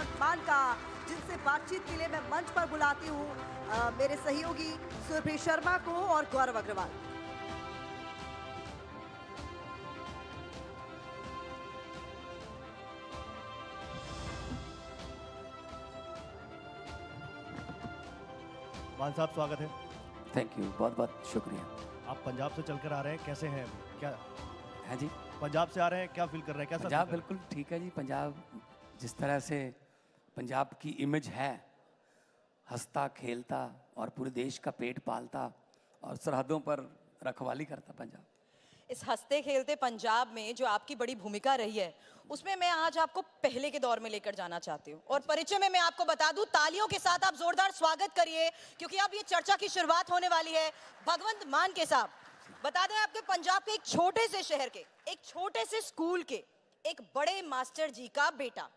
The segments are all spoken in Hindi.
भगवंत मान का जिनसे बातचीत के लिए मैं मंच पर बुलाती हूँ मेरे सहयोगी सुरभि शर्मा को और गौरव अग्रवाल। मान साहब स्वागत है। थैंक यू बहुत बहुत शुक्रिया। आप पंजाब से चलकर आ रहे हैं कैसे हैं? क्या है जी। पंजाब से आ रहे हैं क्या फील कर रहे हैं? कैसा पंजाब बिल्कुल ठीक है जी। पंजाब जिस तरह से पंजाब की इमेज है। हंसता, खेलता और पूरे देश का पेट पालता और सरहदों पर रखवाली करता पंजाब। इस हँसते, खेलते पंजाब में जो आपकी बड़ी भूमिका रही है, उसमें मैं आज आपको पहले के दौर में लेकर जाना चाहती हूँ। और परिचय में मैं आपको बता दूँ, तालियों के साथ आप जोरदार स्वागत करिए, क्योंकि अब ये चर्चा की शुरुआत होने वाली है भगवंत मान के साहब। बता दें आपके पंजाब के एक छोटे से शहर के, एक छोटे से स्कूल के, एक बड़े मास्टर जी का बेटा।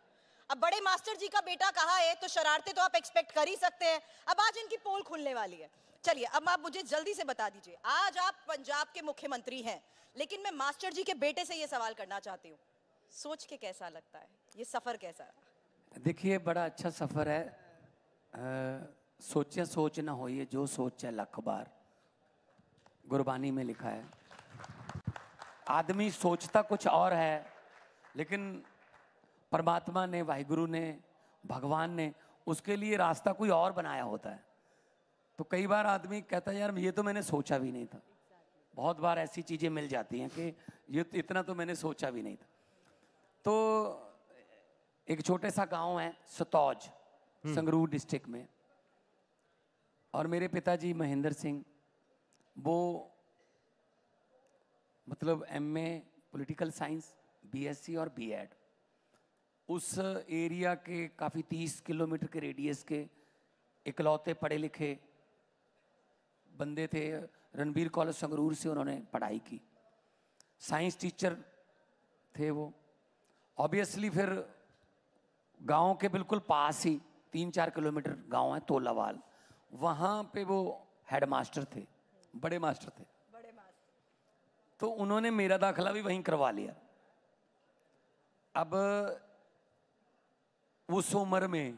अब बड़े मास्टर जी का बेटा कहा है? तो शरारते तो आप एक्सपेक्ट कर ही सकते हैं। अब आज इनकी पोल खुलने वाली है। चलिए, अब आप मुझे जल्दी से बता दीजिए। आज आप पंजाब के मुख्यमंत्री हैं, लेकिन मैं मास्टर जी के बेटे से ये सवाल करना चाहती हूँ। सोच के कैसा लगता है? ये सफ़र कैसा देखिए, बड़ा अच्छा सफ़र है। सोचे सोच ना होइए, जो सोचे लख बार। गुरबानी में लिखा है। आदमी सोचता कुछ और है, लेकिन परमात्मा ने वाहिगुरु ने भगवान ने उसके लिए रास्ता कोई और बनाया होता है। तो कई बार आदमी कहता है यार ये तो मैंने सोचा भी नहीं था। बहुत बार ऐसी चीज़ें मिल जाती हैं कि ये तो इतना तो मैंने सोचा भी नहीं था। तो एक छोटे सा गाँव है सतौज संगरूर डिस्ट्रिक्ट में। और मेरे पिताजी महेंद्र सिंह वो मतलब एमए पॉलिटिकल साइंस बीएससी और बीएड उस एरिया के काफ़ी तीस किलोमीटर के रेडियस के इकलौते पढ़े लिखे बंदे थे रणबीर कॉलेज संगरूर से उन्होंने पढ़ाई की। साइंस टीचर थे वो। ऑब्वियसली फिर गाँव के बिल्कुल पास ही तीन चार किलोमीटर गाँव है तोलावाल। वहाँ पे वो हेड मास्टर थे बड़े मास्टर थे। बड़े मास्टर तो उन्होंने मेरा दाखला भी वहीं करवा लिया। अब उस उम्र में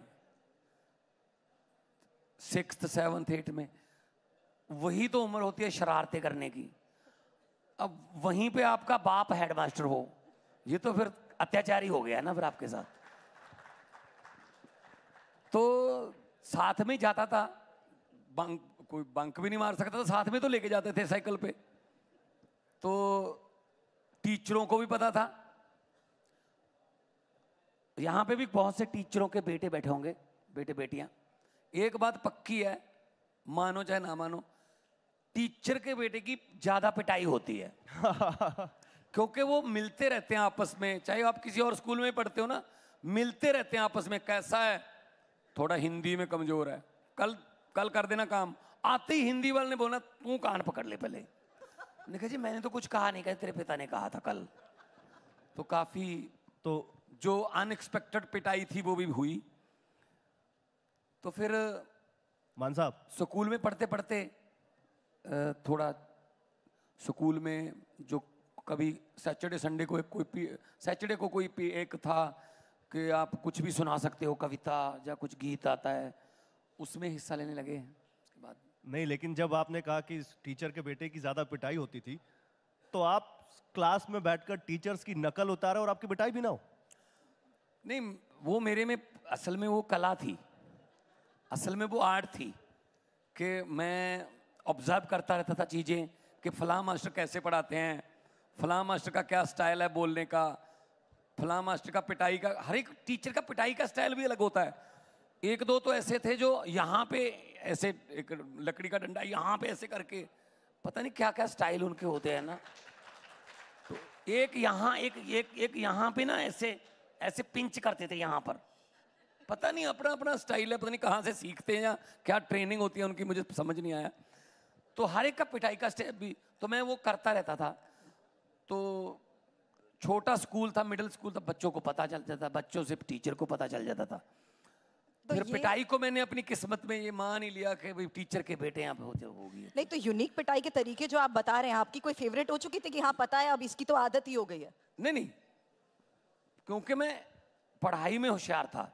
सिक्स सेवन्थ एट में, वही तो उम्र होती है शरारतें करने की। अब वहीं पे आपका बाप हेडमास्टर हो, ये तो फिर अत्याचारी हो गया ना फिर आपके साथ। तो साथ में जाता था बंक कोई बंक भी नहीं मार सकता था, साथ में तो लेके जाते थे साइकिल पे। तो टीचरों को भी पता था यहाँ पे भी बहुत से टीचरों के बेटे बैठे होंगे बेटे बेटियाँ। एक बात पक्की है मानो चाहे ना मानो टीचर के बेटे की ज़्यादा पिटाई होती है। क्योंकि वो मिलते रहते हैं आपस में चाहे आप किसी और स्कूल में पढ़ते हो ना मिलते रहते हैं आपस में कैसा है? थोड़ा हिंदी में कमज़ोर है। कल कल कर देना काम। आते ही हिंदी वाले ने बोला तू कान पकड़ ले पहले। मैंने कहा जी मैंने तो कुछ कहा नहीं कहा तेरे पिता ने कहा था कल। तो काफ़ी तो जो अनएक्सपेक्टेड पिटाई थी वो भी हुई। तो फिर मान साहब। स्कूल में पढ़ते पढ़ते थोड़ा स्कूल में जो कभी सैटरडे संडे को एक कोई सैटरडे को कोई पी- एक था कि आप कुछ भी सुना सकते हो कविता या कुछ गीत आता है उसमें हिस्सा लेने लगे उसके बाद नहीं लेकिन जब आपने कहा कि इस टीचर के बेटे की ज़्यादा पिटाई होती थी तो आप क्लास में बैठकर टीचर्स की नकल उतारे और आपकी पिटाई भी ना हो। नहीं, वो मेरे में, असल में वो कला थी। असल में वो आर्ट थी कि मैं ऑब्ज़र्व करता रहता था चीज़ें कि फलां मास्टर कैसे पढ़ाते हैं, फलां मास्टर का क्या स्टाइल है बोलने का, फलां मास्टर का पिटाई का, हर एक टीचर का पिटाई का स्टाइल भी अलग होता है। एक दो तो ऐसे थे जो यहाँ पे ऐसे, एक लकड़ी का डंडा यहाँ पे ऐसे करके, पता नहीं क्या क्या स्टाइल उनके होते हैं ना। तो एक यहाँ, एक एक एक यहाँ पे ना ऐसे ऐसे पिंच करते थे यहाँ पर। पता नहीं अपना अपना स्टाइल है पता नहीं कहाँ से सीखते हैं या क्या ट्रेनिंग होती है उनकी मुझे समझ नहीं आया। तो हर एक का पिटाई का स्टेप भी तो मैं वो करता रहता था। तो छोटा स्कूल था मिडिल स्कूल था बच्चों को पता चल जाता बच्चों से टीचर को पता चल जाता था। तो फिर पिटाई को मैंने अपनी किस्मत में ये मान ही लिया कि भाई टीचर के बेटे यहाँ पे होते होगी। नहीं तो यूनिक पिटाई के तरीके जो आप बता रहे हैं आपकी कोई फेवरेट हो चुकी थी कि हाँ पता है अब इसकी तो आदत ही हो गई है? नहीं नहीं क्योंकि मैं पढ़ाई में होशियार था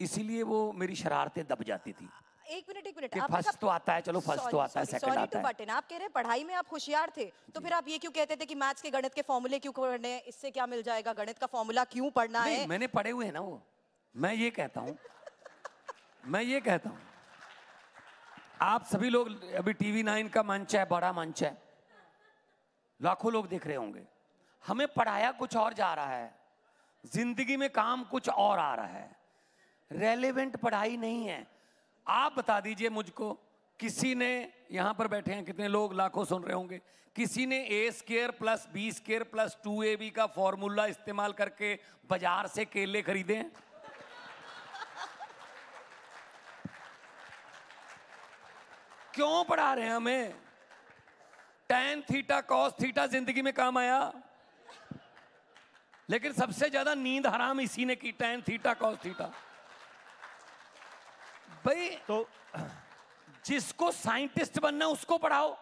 इसीलिए वो मेरी शरारतें दब जाती थी। एक मिनट एक मिनट। फ़र्स्ट तो आता है चलो फ़र्स्ट तो आता है सेकंड आता है। आप कह रहे हैं पढ़ाई में आप होशियार थे तो फिर आप ये क्यों कहते थे कि मैथ्स के गणित के फॉर्मूले क्यों पढ़ने हैं? इससे क्या मिल जाएगा? गणित का फॉर्मूला क्यों पढ़ना है? मैंने पढ़े हुए हैं ना वो। मैं ये कहता हूँ मैं ये कहता हूँ आप सभी लोग अभी टीवी नाइन का मंच है बड़ा मंच है। लाखों लोग देख रहे होंगे। हमें पढ़ाया कुछ और जा रहा है। ज़िंदगी में काम कुछ और आ रहा है। रेलेवेंट पढ़ाई नहीं है। आप बता दीजिए मुझको, किसी ने यहाँ पर बैठे हैं, कितने लोग लाखों सुन रहे होंगे, किसी ने a square plus b square plus two a b का फॉर्मूला इस्तेमाल करके बाज़ार से केले खरीदे क्यों पढ़ा रहे हैं हमें? टेन थीटा कॉस थीटा ज़िंदगी में काम आया। लेकिन सबसे ज़्यादा नींद हराम इसी ने की टेन थीटा कॉस थीटा भाई तो जिसको साइंटिस्ट बनना है, उसको पढ़ाओ।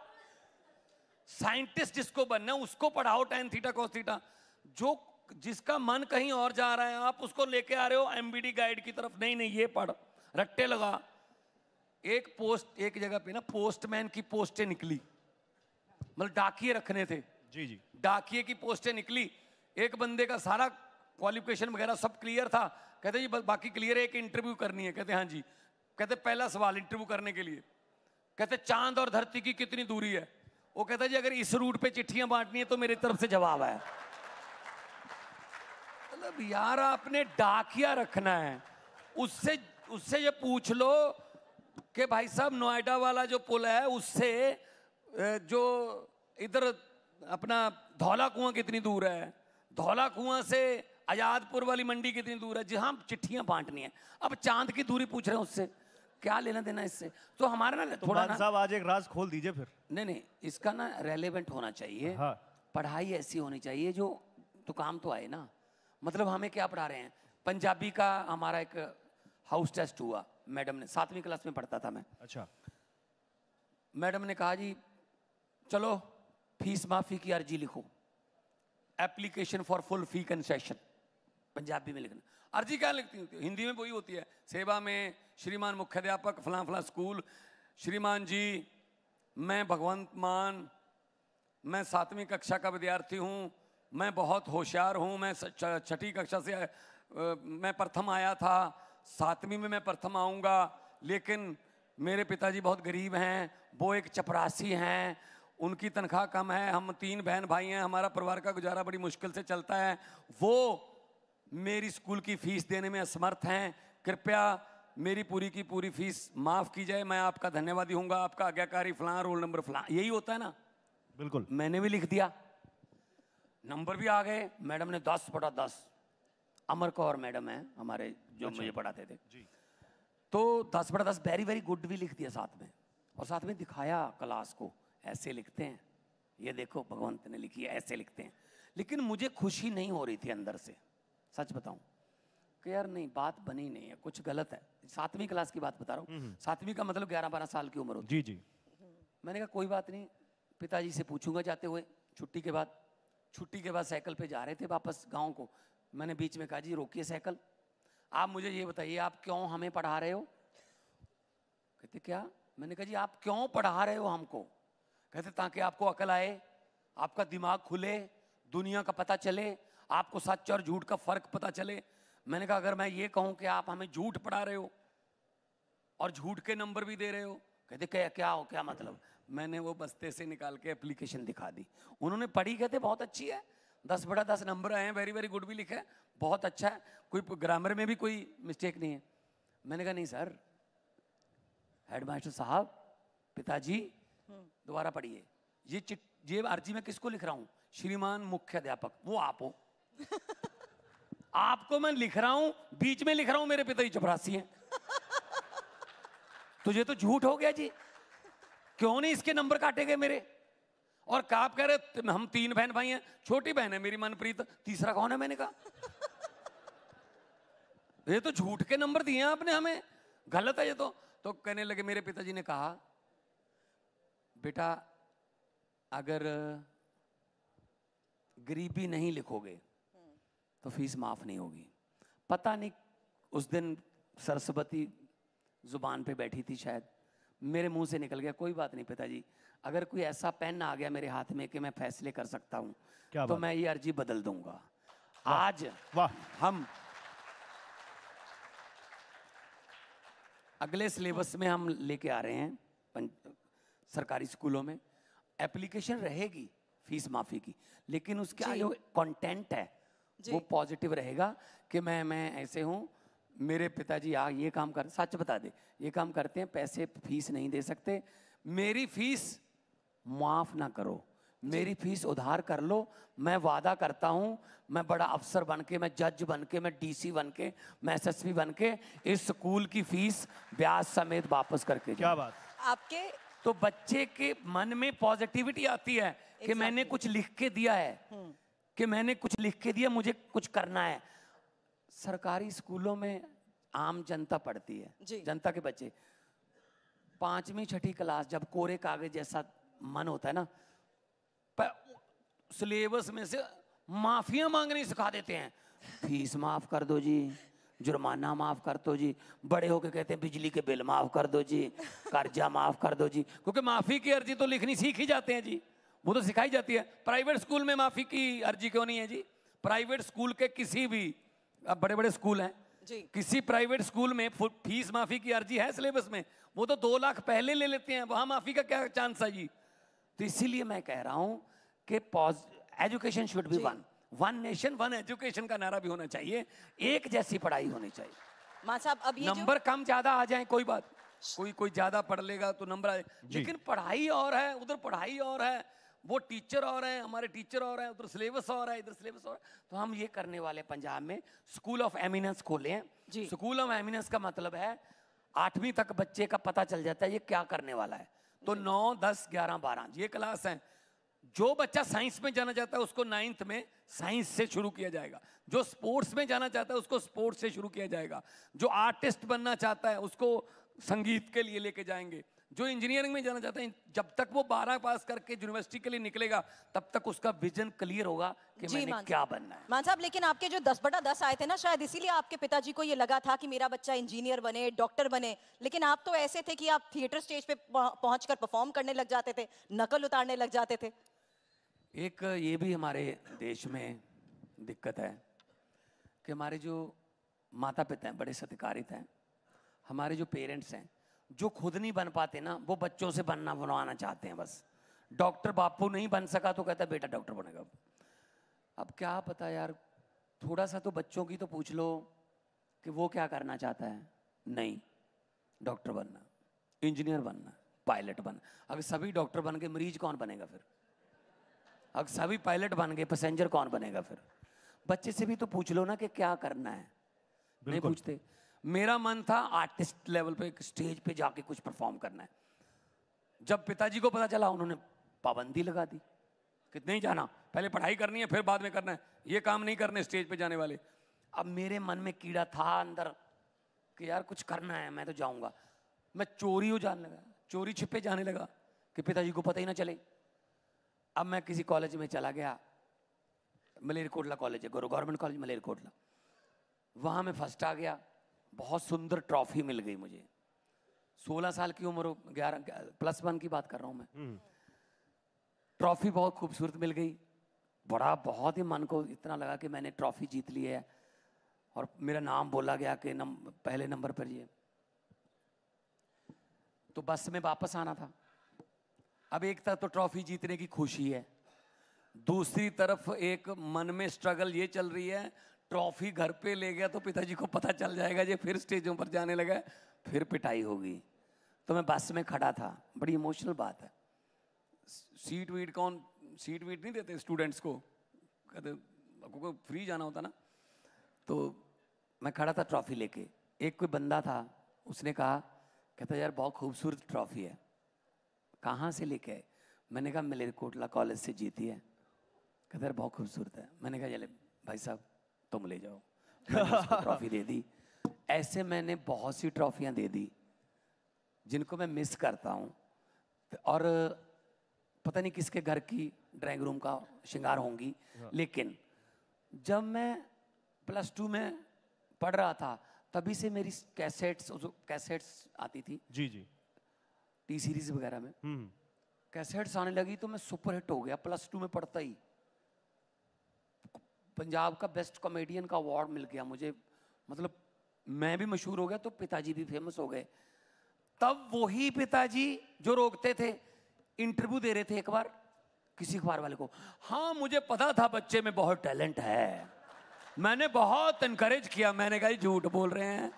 साइंटिस्ट जिसको बनना है, उसको पढ़ाओ टेन थीटा कॉस थीटा जो जिसका मन कहीं और जा रहा है आप उसको लेके आ रहे हो एमबीडी गाइड की तरफ़। नहीं नहीं ये पढ़ रट्टे लगा। एक पोस्ट एक जगह पे ना पोस्टमैन की पोस्टें निकली। मतलब डाकिए रखने थे। जी जी। डाकिए की पोस्टें निकली। एक बंदे का सारा क्वालिफिकेशन वगैरह सब क्लियर था। कहते, जी बाकी क्लियर है, एक इंटरव्यू करनी है। कहते हाँ जी। कहते, पहला सवाल इंटरव्यू करने के लिए। कहते, चाँद और धरती की कितनी दूरी है? वो कहता, जी, अगर इस रूट पे चिट्ठियाँ बांटनी है तो मेरी तरफ़ से जवाब है मतलब यार, आपने डाकिया रखना है। उससे उससे ये पूछ लो कि भाई साहब, नोएडा वाला जो पुल है, उससे जो इधर अपना धौला कुआँ कितनी दूर है? धौला कुआँ से आजादपुर वाली मंडी कितनी दूर है? जहाँ चिट्ठियाँ बांटनी है। अब चाँद की दूरी पूछ रहे हैं उससे। क्या लेना देना इससे? तो हमारा ना तो थोड़ा ना साहब आज एक राज खोल दीजिए फिर। नहीं नहीं इसका ना रेलेवेंट होना चाहिए। हाँ। पढ़ाई ऐसी होनी चाहिए जो तो काम तो आए ना। मतलब हमें क्या पढ़ा रहे हैं? पंजाबी का हमारा एक हाउस टेस्ट हुआ मैडम ने। सातवीं क्लास में पढ़ता था मैं। अच्छा। मैडम ने कहा जी चलो फ़ीस माफ़ी की अर्जी लिखो। Application for full fee concession Punjabi में लिखना। अर्जी क्या लिखती होती है? हिंदी में वही होती है। सेवा में श्रीमान मुख्याध्यापक फला फलां स्कूल श्रीमान जी मैं भगवंत मान मैं सातवीं कक्षा का विद्यार्थी हूँ मैं बहुत होशियार हूँ मैं छठी कक्षा से मैं प्रथम आया था सातवीं में मैं प्रथम आऊँगा लेकिन मेरे पिताजी बहुत गरीब हैं वो एक चपरासी हैं उनकी तनख्वाह कम है हम तीन बहन भाई हैं हमारा परिवार का गुजारा बड़ी मुश्किल से चलता है। वो मेरी स्कूल की फ़ीस देने में असमर्थ हैं। कृपया मेरी पूरी की पूरी फ़ीस माफ़ की जाए मैं आपका धन्यवादी हूँगा आपका आज्ञाकारी फलां रोल नंबर फलां यही होता है ना। बिल्कुल। मैंने भी लिख दिया। नंबर भी आ गए मैडम ने दस बटा दस। अमर कौर मैडम है हमारे जो अच्छा। मुझे पढ़ाते थे। जी। तो दस बटा दस वेरी वेरी गुड भी लिख दिया साथ में। और साथ में दिखाया क्लास को। ऐसे लिखते हैं। ये देखो भगवंत ने लिखी है ऐसे लिखते हैं। लेकिन मुझे खुशी नहीं हो रही थी अंदर से सच बताऊँ। कि यार नहीं बात बनी नहीं है कुछ गलत है। सातवीं क्लास की बात बता रहा हूँ। सातवीं का मतलब ग्यारह बारह साल की उम्र होती जी जी। मैंने कहा कोई बात नहीं पिताजी से पूछूँगा जाते हुए छुट्टी के बाद। छुट्टी के बाद साइकिल पे जा रहे थे वापस गाँव को। मैंने बीच में कहा जी रोकिए साइकिल। आप मुझे ये बताइए आप क्यों हमें पढ़ा रहे हो? कहते क्या? मैंने कहा जी आप क्यों पढ़ा रहे हो हमको? कहते, ताकि आपको अकल आए, आपका दिमाग खुले, दुनिया का पता चले, आपको सच और झूठ का फ़र्क पता चले। मैंने कहा, अगर मैं ये कहूँ कि आप हमें झूठ पढ़ा रहे हो और झूठ के नंबर भी दे रहे हो, कहते, क्या क्या हो, क्या मतलब? मैंने वो बस्ते से निकाल के एप्लीकेशन दिखा दी। उन्होंने पढ़ी, कहते, बहुत अच्छी है। दस बड़ा दस नंबर आए हैं वेरी वेरी गुड भी लिखा है, बहुत अच्छा है। कोई ग्रामर में भी कोई मिस्टेक नहीं है। मैंने कहा, नहीं सर हेडमास्टर साहब, पिताजी दोबारा पढ़िए। ये चिट, ये अर्जी मैं किसको लिख रहा हूँ? श्रीमान मुख्य अध्यापक वो आप हो। आपको मैं लिख रहा हूँ, बीच में लिख रहा हूँ, मेरे पिताजी चपरासी हैं। तो ये तो झूठ हो गया जी। क्यों नहीं इसके नंबर काटे गए मेरे? और काप कह रहे हम तीन बहन भाई हैं, छोटी बहन है मेरी, मनप्रीत। तीसरा कौन है मैंने कहा? ये तो झूठ के नंबर दिए आपने हमें। गलत है ये तो। तो कहने लगे, मेरे पिताजी ने कहा बेटा अगर गरीबी नहीं लिखोगे तो फ़ीस माफ़ नहीं होगी। पता नहीं उस दिन सरस्वती ज़ुबान पे बैठी थी शायद। मेरे मुँह से निकल गया कोई बात नहीं पिताजी। अगर कोई ऐसा पेन आ गया मेरे हाथ में कि मैं फैसले कर सकता हूँ क्या तो बात? मैं ये अर्जी बदल दूँगा। आज वाह। हम अगले सिलेबस में हम लेके आ रहे हैं। सरकारी स्कूलों में एप्लीकेशन रहेगी फ़ीस माफ़ी की। लेकिन उसका जो। कंटेंट है। वो पॉजिटिव रहेगा कि मैं मैं ऐसे हूँ मेरे पिताजी आ ये काम कर सच बता दे ये काम करते हैं पैसे फ़ीस नहीं दे सकते। मेरी फ़ीस माफ़ ना करो मेरी फ़ीस उधार कर लो मैं वादा करता हूँ मैं बड़ा अफसर बन के मैं जज बन के मैं डीसी बन के मैं एसएसपी बन के इस स्कूल की फ़ीस ब्याज समेत वापस करके क्या बात। आपके तो बच्चे के मन में पॉजिटिविटी आती है exactly. कि मैंने कुछ लिख के दिया है कि मैंने कुछ लिख के दिया मुझे कुछ करना है। सरकारी स्कूलों में आम जनता पढ़ती जी। है जनता के बच्चे। पांचवी छठी क्लास जब कोरे कागज़ जैसा मन होता है ना सिलेबस में से माफिया मांगनी सिखा देते हैं। फ़ीस माफ़ कर दो जी। जुर्माना माफ़ कर दो जी। बड़े होके कहते हैं बिजली के बिल माफ़ कर दो जी कर्जा माफ़ कर दो जी। क्योंकि माफ़ी की अर्जी तो लिखनी सीख ही जाते हैं जी। वो तो सिखाई जाती है। प्राइवेट स्कूल में माफ़ी की अर्जी क्यों नहीं है जी? प्राइवेट स्कूल के किसी भी अब बड़े बड़े स्कूल हैं। जी। किसी प्राइवेट स्कूल में फ़ीस माफ़ी की अर्जी है सिलेबस में वो तो दो लाख पहले ले लेते हैं। वहाँ माफ़ी का क्या चांस है जी? तो इसीलिए मैं कह रहा हूँ कि pause education should be one. One nation one education का नारा भी होना चाहिए। एक जैसी पढ़ाई होनी चाहिए। मान साहब अब ये नंबर कम ज़्यादा आ जाए कोई बात। कोई कोई ज़्यादा पढ़ लेगा तो नंबर आ जाए। लेकिन पढ़ाई और है उधर पढ़ाई और है वो टीचर और है हमारे टीचर और है उधर सिलेबस और है इधर सिलेबस और तो हम ये करने वाले पंजाब में स्कूल ऑफ़ एमिनेंस खोले। हैं स्कूल ऑफ़ एमिनेंस का मतलब है आठवीं तक बच्चे का पता चल जाता है ये क्या करने वाला है। तो नौ दस ग्यारह बारह ये क्लास है। जो बच्चा साइंस में जाना चाहता है उसको नाइन्थ में साइंस से शुरू किया जाएगा। जो स्पोर्ट्स में जाना चाहता है उसको स्पोर्ट्स से शुरू किया जाएगा। जो आर्टिस्ट बनना चाहता है उसको संगीत के लिए लेके जाएँगे। जो इंजीनियरिंग में जाना चाहता है जब तक वो बारह पास करके यूनिवर्सिटी के लिए निकलेगा तब तक उसका विजन क्लियर होगा कि मैंने क्या बनना है। मान साहब लेकिन आपके जो दस बटा दस आए थे ना शायद इसीलिए आपके पिताजी को ये लगा था कि मेरा बच्चा इंजीनियर बने डॉक्टर बने। लेकिन आप तो ऐसे थे कि आप थिएटर स्टेज पे पहुँच कर परफॉर्म करने लग जाते थे नकल उतारने लग जाते थे। एक ये भी हमारे देश में दिक्कत है कि हमारे जो माता पिता हैं, बड़े सत्कारित हैं, हमारे जो पेरेंट्स हैं, जो खुद नहीं बन पाते ना, वो बच्चों से बनना, बनवाना चाहते हैं बस। डॉक्टर बापू नहीं बन सका तो कहता बेटा डॉक्टर बनेगा अब। क्या पता यार थोड़ा सा तो बच्चों की तो पूछ लो कि वो क्या करना चाहता है। नहीं, डॉक्टर बनना, इंजीनियर बनना, पायलट बनना। अगर सभी डॉक्टर बन के मरीज़ कौन बनेगा फिर? अगर सभी पायलट बन गए पैसेंजर कौन बनेगा फिर? बच्चे से भी तो पूछ लो ना कि क्या करना है। नहीं पूछते। मेरा मन था आर्टिस्ट लेवल पे स्टेज पे जाके कुछ परफॉर्म करना है। जब पिताजी को पता चला उन्होंने पाबंदी लगा दी। कि नहीं जाना पहले पढ़ाई करनी है फिर बाद में करना है। ये काम नहीं करने स्टेज पे जाने वाले। अब मेरे मन में कीड़ा था अंदर कि यार कुछ करना है मैं तो जाऊँगा। मैं चोरी हो जाने लगा चोरी छिपे जाने लगा कि पिताजी को पता ही ना चले। अब मैं किसी कॉलेज में चला गया मलेरकोटला कॉलेज है गवर्नमेंट कॉलेज मलेरकोटला। वहाँ मैं फ़र्स्ट आ गया बहुत सुंदर ट्रॉफी मिल गई मुझे। सोलह साल की उम्र ग्यारह प्लस वन की बात कर रहा हूँ मैं। ट्रॉफी बहुत खूबसूरत मिल गई बड़ा बहुत ही मन को इतना लगा कि मैंने ट्रॉफी जीत ली है। और मेरा नाम बोला गया कि नम, पहले नंबर पर ये तो बस में वापस आना था। अब एक तरफ़ तो ट्रॉफी जीतने की खुशी है, दूसरी तरफ़ एक मन में स्ट्रगल ये चल रही है, ट्रॉफी घर पे ले गया तो पिताजी को पता चल जाएगा ये फिर स्टेजों पर जाने लगा फिर पिटाई होगी। तो मैं बस में खड़ा था, बड़ी इमोशनल बात है। सीट वीट कौन सीट वीट नहीं देते स्टूडेंट्स को? कहते को फ्री जाना होता ना? तो मैं खड़ा था ट्रॉफी लेके। एक कोई बंदा था, उसने कहा, कहता यार, बहुत खूबसूरत ट्रॉफी है। कहाँ से लेके आए? मैंने कहा मलेरकोटला कॉलेज से जीती है। कहता यार बहुत खूबसूरत है। मैंने कहा चले भाई साहब तुम ले जाओ। ट्रॉफी दे दी। ऐसे मैंने बहुत सी ट्रॉफियाँ दे दी जिनको मैं मिस करता हूँ। और पता नहीं किसके घर की ड्राइंग रूम का श्रृंगार होंगी लेकिन जब मैं प्लस टू में पढ़ रहा था तभी से मेरी कैसेट्स कैसेट्स आती थी। जी जी। टी सीरीज़ वगैरह में। हम्म। कैसेट्स आने लगी तो मैं सुपर हिट हो गया प्लस टू में पढ़ता ही। पंजाब का बेस्ट कॉमेडियन का अवार्ड मिल गया मुझे। मतलब मैं भी मशहूर हो गया तो पिताजी भी फ़ेमस हो गए। तब वही पिताजी जो रोकते थे इंटरव्यू दे रहे थे एक बार किसी अखबार वाले को हाँ मुझे पता था बच्चे में बहुत टैलेंट है। मैंने बहुत इनकरेज किया मैंने कहा झूठ बोल रहे हैं।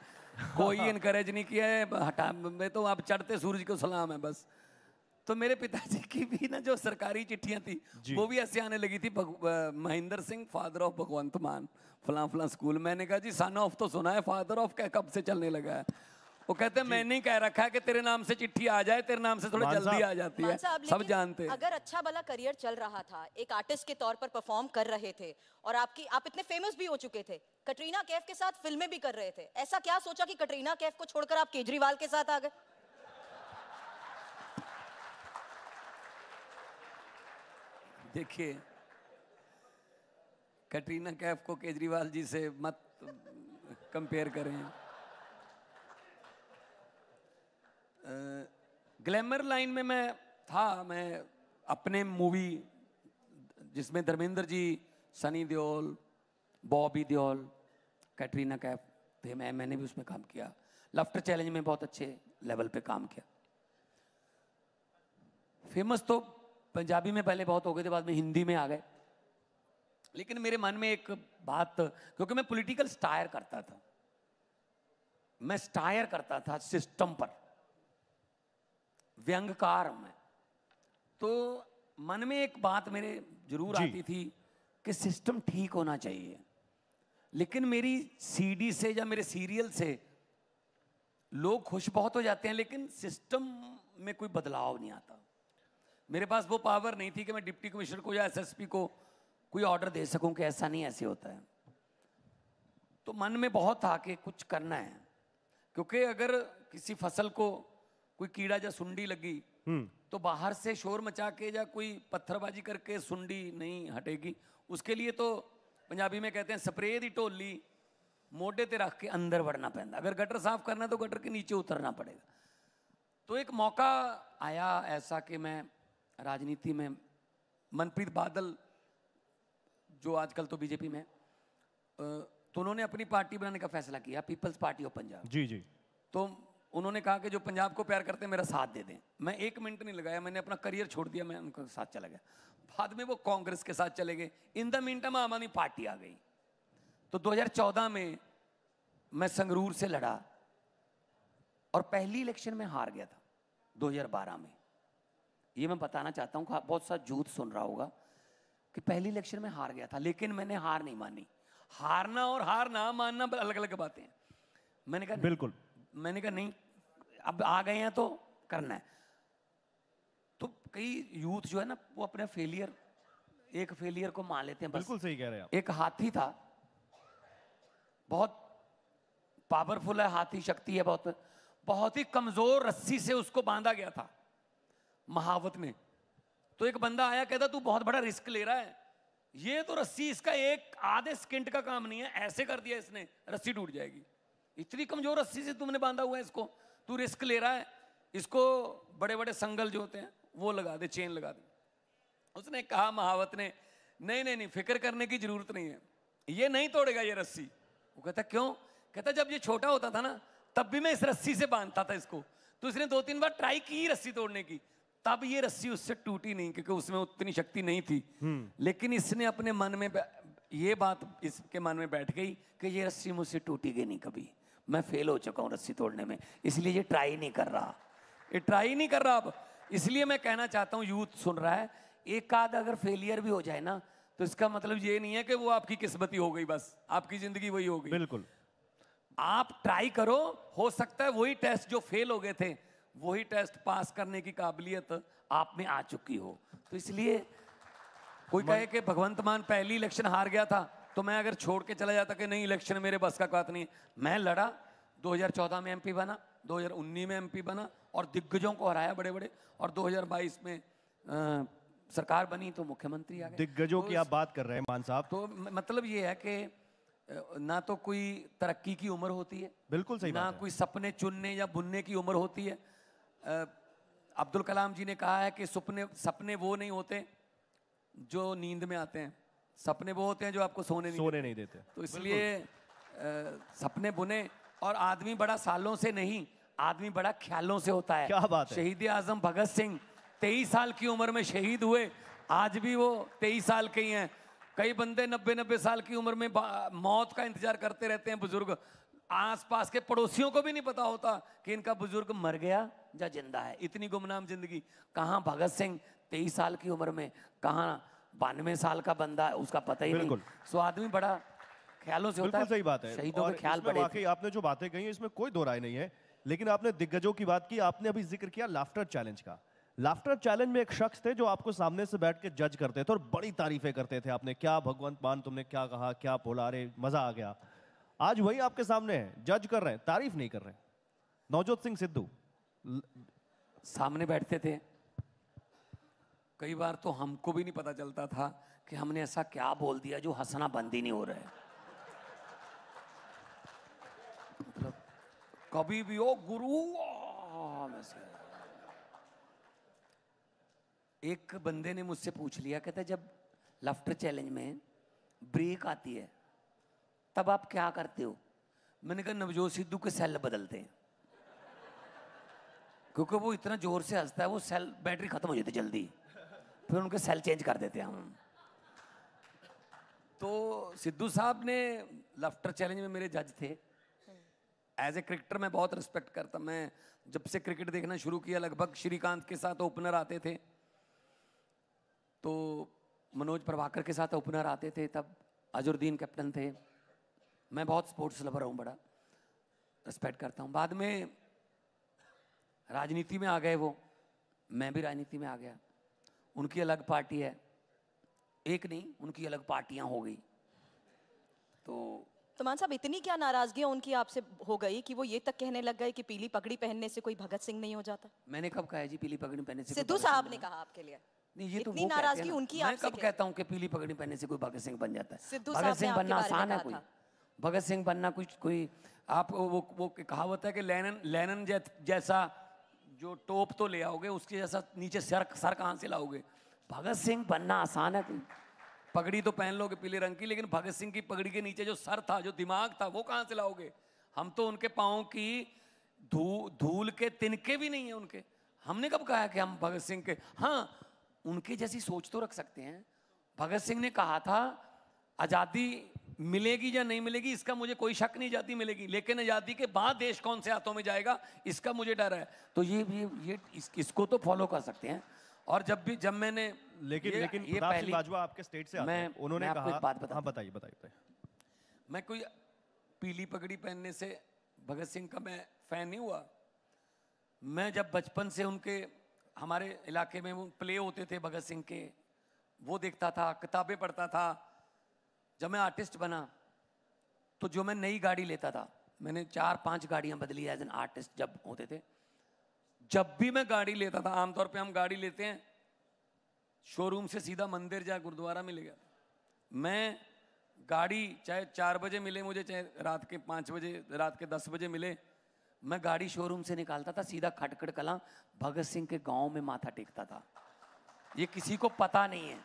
कोई इनकरेज नहीं किया है हटा मैं तो आप चढ़ते सूरज को सलाम है बस। तो मेरे पिताजी की भी ना जो सरकारी चिट्ठियाँ थी वो भी ऐसे आने लगी थी महेंद्र सिंह फादर ऑफ़ भगवंत मान फलां फलां स्कूल मैंने कहा जी सन ऑफ़ तो सुना है फादर ऑफ़ क्या कब से चलने लगा है? वो कहते हैं मैंने कह रखा है कि तेरे नाम से चिट्ठी आ जाए तेरे नाम से थोड़ा जल्दी आ जाती है। सब जानते हैं। अगर अच्छा भला करियर चल रहा था एक आर्टिस्ट के तौर पर परफॉर्म कर रहे थे और आपकी आप इतने फ़ेमस भी हो चुके थे कटरीना कैफ के साथ फ़िल्में भी कर रहे थे ऐसा क्या सोचा कि कटरीना कैफ को छोड़कर आप केजरीवाल के साथ आ गए? देखिए कटरीना कैफ को केजरीवाल जी से मत कंपेयर करें। ग्लैमर लाइन में मैं था, मैं अपने मूवी जिसमें धर्मेंद्र जी, सनी देओल, बॉबी देओल, कैटरीना कैफ थे, मैं, मैंने भी उसमें काम किया। लाफ्टर चैलेंज में बहुत अच्छे लेवल पे काम किया। फ़ेमस तो पंजाबी में पहले बहुत हो गए थे, बाद में हिंदी में आ गए। लेकिन मेरे मन में एक बात, क्योंकि मैं पॉलिटिकल स्टायर करता था। मैं स्टायर करता था सिस्टम पर। व्यंगकार हूँ। मैं तो मन में एक बात मेरे ज़रूर आती थी कि सिस्टम ठीक होना चाहिए। लेकिन मेरी सीडी से या मेरे सीरियल से लोग खुश बहुत हो जाते हैं लेकिन सिस्टम में कोई बदलाव नहीं आता। मेरे पास वो पावर नहीं थी कि मैं डिप्टी कमिश्नर को या एसएसपी को कोई ऑर्डर दे सकूँ कि ऐसा नहीं ऐसे होता है। तो मन में बहुत था कि कुछ करना है। क्योंकि अगर किसी फ़सल को कोई कीड़ा या सुंडी लगी तो बाहर से शोर मचा के या कोई पत्थरबाजी करके सुंडी नहीं हटेगी। उसके लिए तो पंजाबी में कहते हैं स्प्रे दी टोली मोढे ते रख के अंदर बढ़ना पैंदा। अगर गटर साफ़ करना है तो गटर के नीचे उतरना पड़ेगा। तो एक मौका आया ऐसा कि मैं राजनीति में मनप्रीत बादल जो आजकल तो बीजेपी में तो उन्होंने अपनी पार्टी बनाने का फैसला किया पीपल्स पार्टी ऑफ़ पंजाब। जी जी। तो उन्होंने कहा कि जो पंजाब को प्यार करते हैं मेरा साथ दे दें। मैं एक मिनट नहीं लगाया मैंने अपना करियर छोड़ दिया मैं उनके साथ चला गया। बाद में वो कांग्रेस के साथ चले गए। इन द मीन टाइम आम आदमी पार्टी आ गई। तो 2014 में मैं संगरूर से लड़ा और पहली इलेक्शन में हार गया था 2012 में। ये मैं बताना चाहता हूँ बहुत सा झूठ सुन रहा होगा कि पहली इलेक्शन में हार गया था लेकिन मैंने हार नहीं मानी। हारना और हार ना मानना अलग अलग बातें हैं। मैंने कहा बिल्कुल। मैंने कहा नहीं अब आ गए हैं तो करना है। तो कई यूथ जो है ना वो अपने फेलियर एक फेलियर को मान लेते हैं बस। बिल्कुल सही कह रहे हैं एक हाथी था। बहुत पावरफुल है हाथी शक्ति है बहुत। बहुत ही कमज़ोर रस्सी से उसको बांधा गया था महावत में। तो एक बंदा आया कहता तू बहुत बड़ा रिस्क ले रहा है। ये तो रस्सी इसका एक आधे सेकंड का काम नहीं है ऐसे कर दिया इसने रस्सी टूट जाएगी। इतनी कमज़ोर रस्सी से तुमने बांधा हुआ है इसको। तू रिस्क ले रहा है इसको बड़े बड़े संगल जो होते हैं वो लगा दे चेन लगा दे। उसने कहा महावत ने नहीं नहीं नहीं फ़िक्र करने की ज़रूरत नहीं है। ये नहीं तोड़ेगा ये रस्सी। वो कहता क्यों? कहता जब ये छोटा होता था ना तब भी मैं इस रस्सी से बांधता था इसको। तो इसने दो तीन बार ट्राई की रस्सी तोड़ने की। तब ये रस्सी उससे टूटी नहीं क्योंकि उसमें उतनी शक्ति नहीं थी। लेकिन इसने अपने मन में ये बात इसके मन में बैठ गई कि ये रस्सी मुझसे टूटेगी नहीं कभी। मैं फेल हो चुका हूँ रस्सी तोड़ने में इसलिए ये ट्राई नहीं कर रहा। ये ट्राई नहीं कर रहा अब। इसलिए मैं कहना चाहता हूँ यूथ सुन रहा है एक आध अगर फेलियर भी हो जाए ना तो इसका मतलब ये नहीं है कि वो आपकी किस्मती हो गई बस आपकी ज़िंदगी वही हो गई। बिल्कुल। आप ट्राई करो हो सकता है वही टेस्ट जो फेल हो गए थे वही टेस्ट पास करने की काबिलियत आप में आ चुकी हो। तो इसलिए कोई कहे कि भगवंत मान पहली इलेक्शन हार गया था। तो मैं अगर छोड़ के चला जाता कि नहीं इलेक्शन मेरे बस का बात नहीं। मैं लड़ा 2014 में एमपी बना 2019 में एमपी बना और दिग्गजों को हराया बड़े बड़े और 2022 में अ, सरकार बनी तो मुख्यमंत्री आ गए। दिग्गजों तो की आप बात कर रहे हैं मान साहब। तो मतलब ये है कि ना तो कोई तरक्की की उम्र होती है बिल्कुल सही ना कोई सपने चुनने या बुनने की उम्र होती है। अब्दुल कलाम जी ने कहा है कि सपने सपने वो नहीं होते जो नींद में आते हैं। सपने वो होते हैं जो आपको सोने नहीं सोने नहीं देते। तो इसलिए सपने बुने और आदमी बड़ा सालों से नहीं आदमी बड़ा ख्यालों से होता है। क्या बात है। शहीद आज़म भगत सिंह तेईस साल की उम्र में शहीद हुए। आज भी वो तेईस साल के ही हैं। कई बंदे नब्बे नब्बे साल की उम्र में मौत का इंतज़ार करते रहते हैं बुज़ुर्ग। आसपास के पड़ोसियों को भी नहीं पता होता कि इनका बुज़ुर्ग मर गया या ज़िंदा है। इतनी गुमनाम ज़िंदगी। कहाँ भगत सिंह तेईस साल की उम्र में? कहाँ बानवे साल का बंदा है उसका पता ही नहीं। सो आदमी बड़ा ख्यालों से होता है सही बात है। शहीदों के ख्याल वाकई आपने जो बातें कही इसमें कोई दो राय नहीं है। लेकिन आपने दिग्गजों की बात की आपने अभी ज़िक्र किया लाफ्टर चैलेंज का। लाफ्टर चैलेंज में एक शख्स थे जो आपको सामने से बैठ के जज करते थे और बड़ी तारीफें करते थे आपने। क्या भगवंत मान तुमने क्या कहा क्या बोला अरे मज़ा आ गया। आज वही आपके सामने है जज कर रहे हैं तारीफ़ नहीं कर रहे। नवजोत सिंह सिद्धू सामने बैठते थे। कई बार तो हमको भी नहीं पता चलता था कि हमने ऐसा क्या बोल दिया जो हंसना बंद ही नहीं हो रहा है। मतलब कभी भी ओ गुरु एक बंदे ने मुझसे पूछ लिया, कहता जब लफ्टर चैलेंज में ब्रेक आती है, तब आप क्या करते हो? मैंने कहा, नवजोत सिद्धू के सेल बदलते हैं। क्योंकि वो इतना ज़ोर से हंसता है, वो सेल बैटरी खत्म हो जाती है जल्दी। फिर उनके सेल चेंज कर देते हैं हम। तो सिद्धू साहब ने लफ्टर चैलेंज में मेरे जज थे। एज ए क्रिकेटर मैं बहुत रिस्पेक्ट करता, मैं जब से क्रिकेट देखना शुरू किया, लगभग श्रीकांत के साथ ओपनर आते थे। तो मनोज प्रभाकर के साथ ओपनर आते थे, तब अजरुद्दीन कैप्टन थे। मैं बहुत स्पोर्ट्स लवर हूँ, बड़ा रिस्पेक्ट करता हूँ। बाद में राजनीति में आ गए वो, मैं भी राजनीति में आ गया। उनकी अलग पार्टी है। एक नहीं उनकी अलग पार्टियाँ हो गई। तो तमान साहब इतनी क्या नाराज़गी उनकी आपसे हो गई कि वो ये तक कहने लग गए कि पीली पगड़ी पहनने से कोई भगत सिंह नहीं हो जाता? मैंने कब कहा जी पीली पगड़ी पहनने से सिद्धू साहब ने कहा आपके लिए। नहीं ये तो इतनी वो नाराज़गी उनकी मैं कब कहता हूँ कि पीली पगड़ी पहनने से कोई भगत सिंह बन जाता है? सिद्धू भगत सिंह बनना आसान है कोई। भगत सिंह बनना कुछ कोई आप वो वो कहावत है कि लेनन लेनन जैसा जो टोप तो ले आओगे, उसके जैसा नीचे सर सर कहाँ से लाओगे? भगत सिंह बनना आसान है कोई? पगड़ी तो पहन लोगे पीले रंग की, लेकिन भगत सिंह की पगड़ी के नीचे जो सर था, जो दिमाग था, वो कहाँ से लाओगे? हम तो उनके पाँव की धू, धूल के तिनके भी नहीं है उनके। हमने कब कहा कि हम भगत सिंह के? हाँ उनके जैसी सोच तो रख सकते हैं। भगत सिंह ने कहा था, आज़ादी मिलेगी या नहीं मिलेगी इसका मुझे कोई शक नहीं जाती मिलेगी। लेकिन आज़ादी के बाद देश कौन से हाथों में जाएगा इसका मुझे डर है। तो ये ये ये इस, इसको तो फॉलो कर सकते हैं। और जब भी जब मैंने लेकिन ये- लेकिन ये पहली बाजवा आपके स्टेट से मैं- हैं। उन्होंने मैं कहा बात हाँ बताइए बताइए बताइए। मैं कोई पीली पगड़ी पहनने से भगत सिंह का मैं फ़ैन नहीं हुआ। मैं जब बचपन से उनके हमारे इलाके में प्ले होते थे भगत सिंह के वो देखता था किताबें पढ़ता था। जब मैं आर्टिस्ट बना तो जो मैं नई गाड़ी लेता था मैंने चार पाँच गाड़ियाँ बदली एज एन आर्टिस्ट जब होते थे। जब भी मैं गाड़ी लेता था आमतौर पे हम गाड़ी लेते हैं शोरूम से सीधा मंदिर या गुरुद्वारा मिल गया। मैं गाड़ी चाहे चार बजे मिले मुझे चाहे रात के पाँच बजे रात के दस बजे मिले मैं गाड़ी शोरूम से निकालता था सीधा खटखड़ कला भगत सिंह के गाँव में माथा टेकता था। ये किसी को पता नहीं है।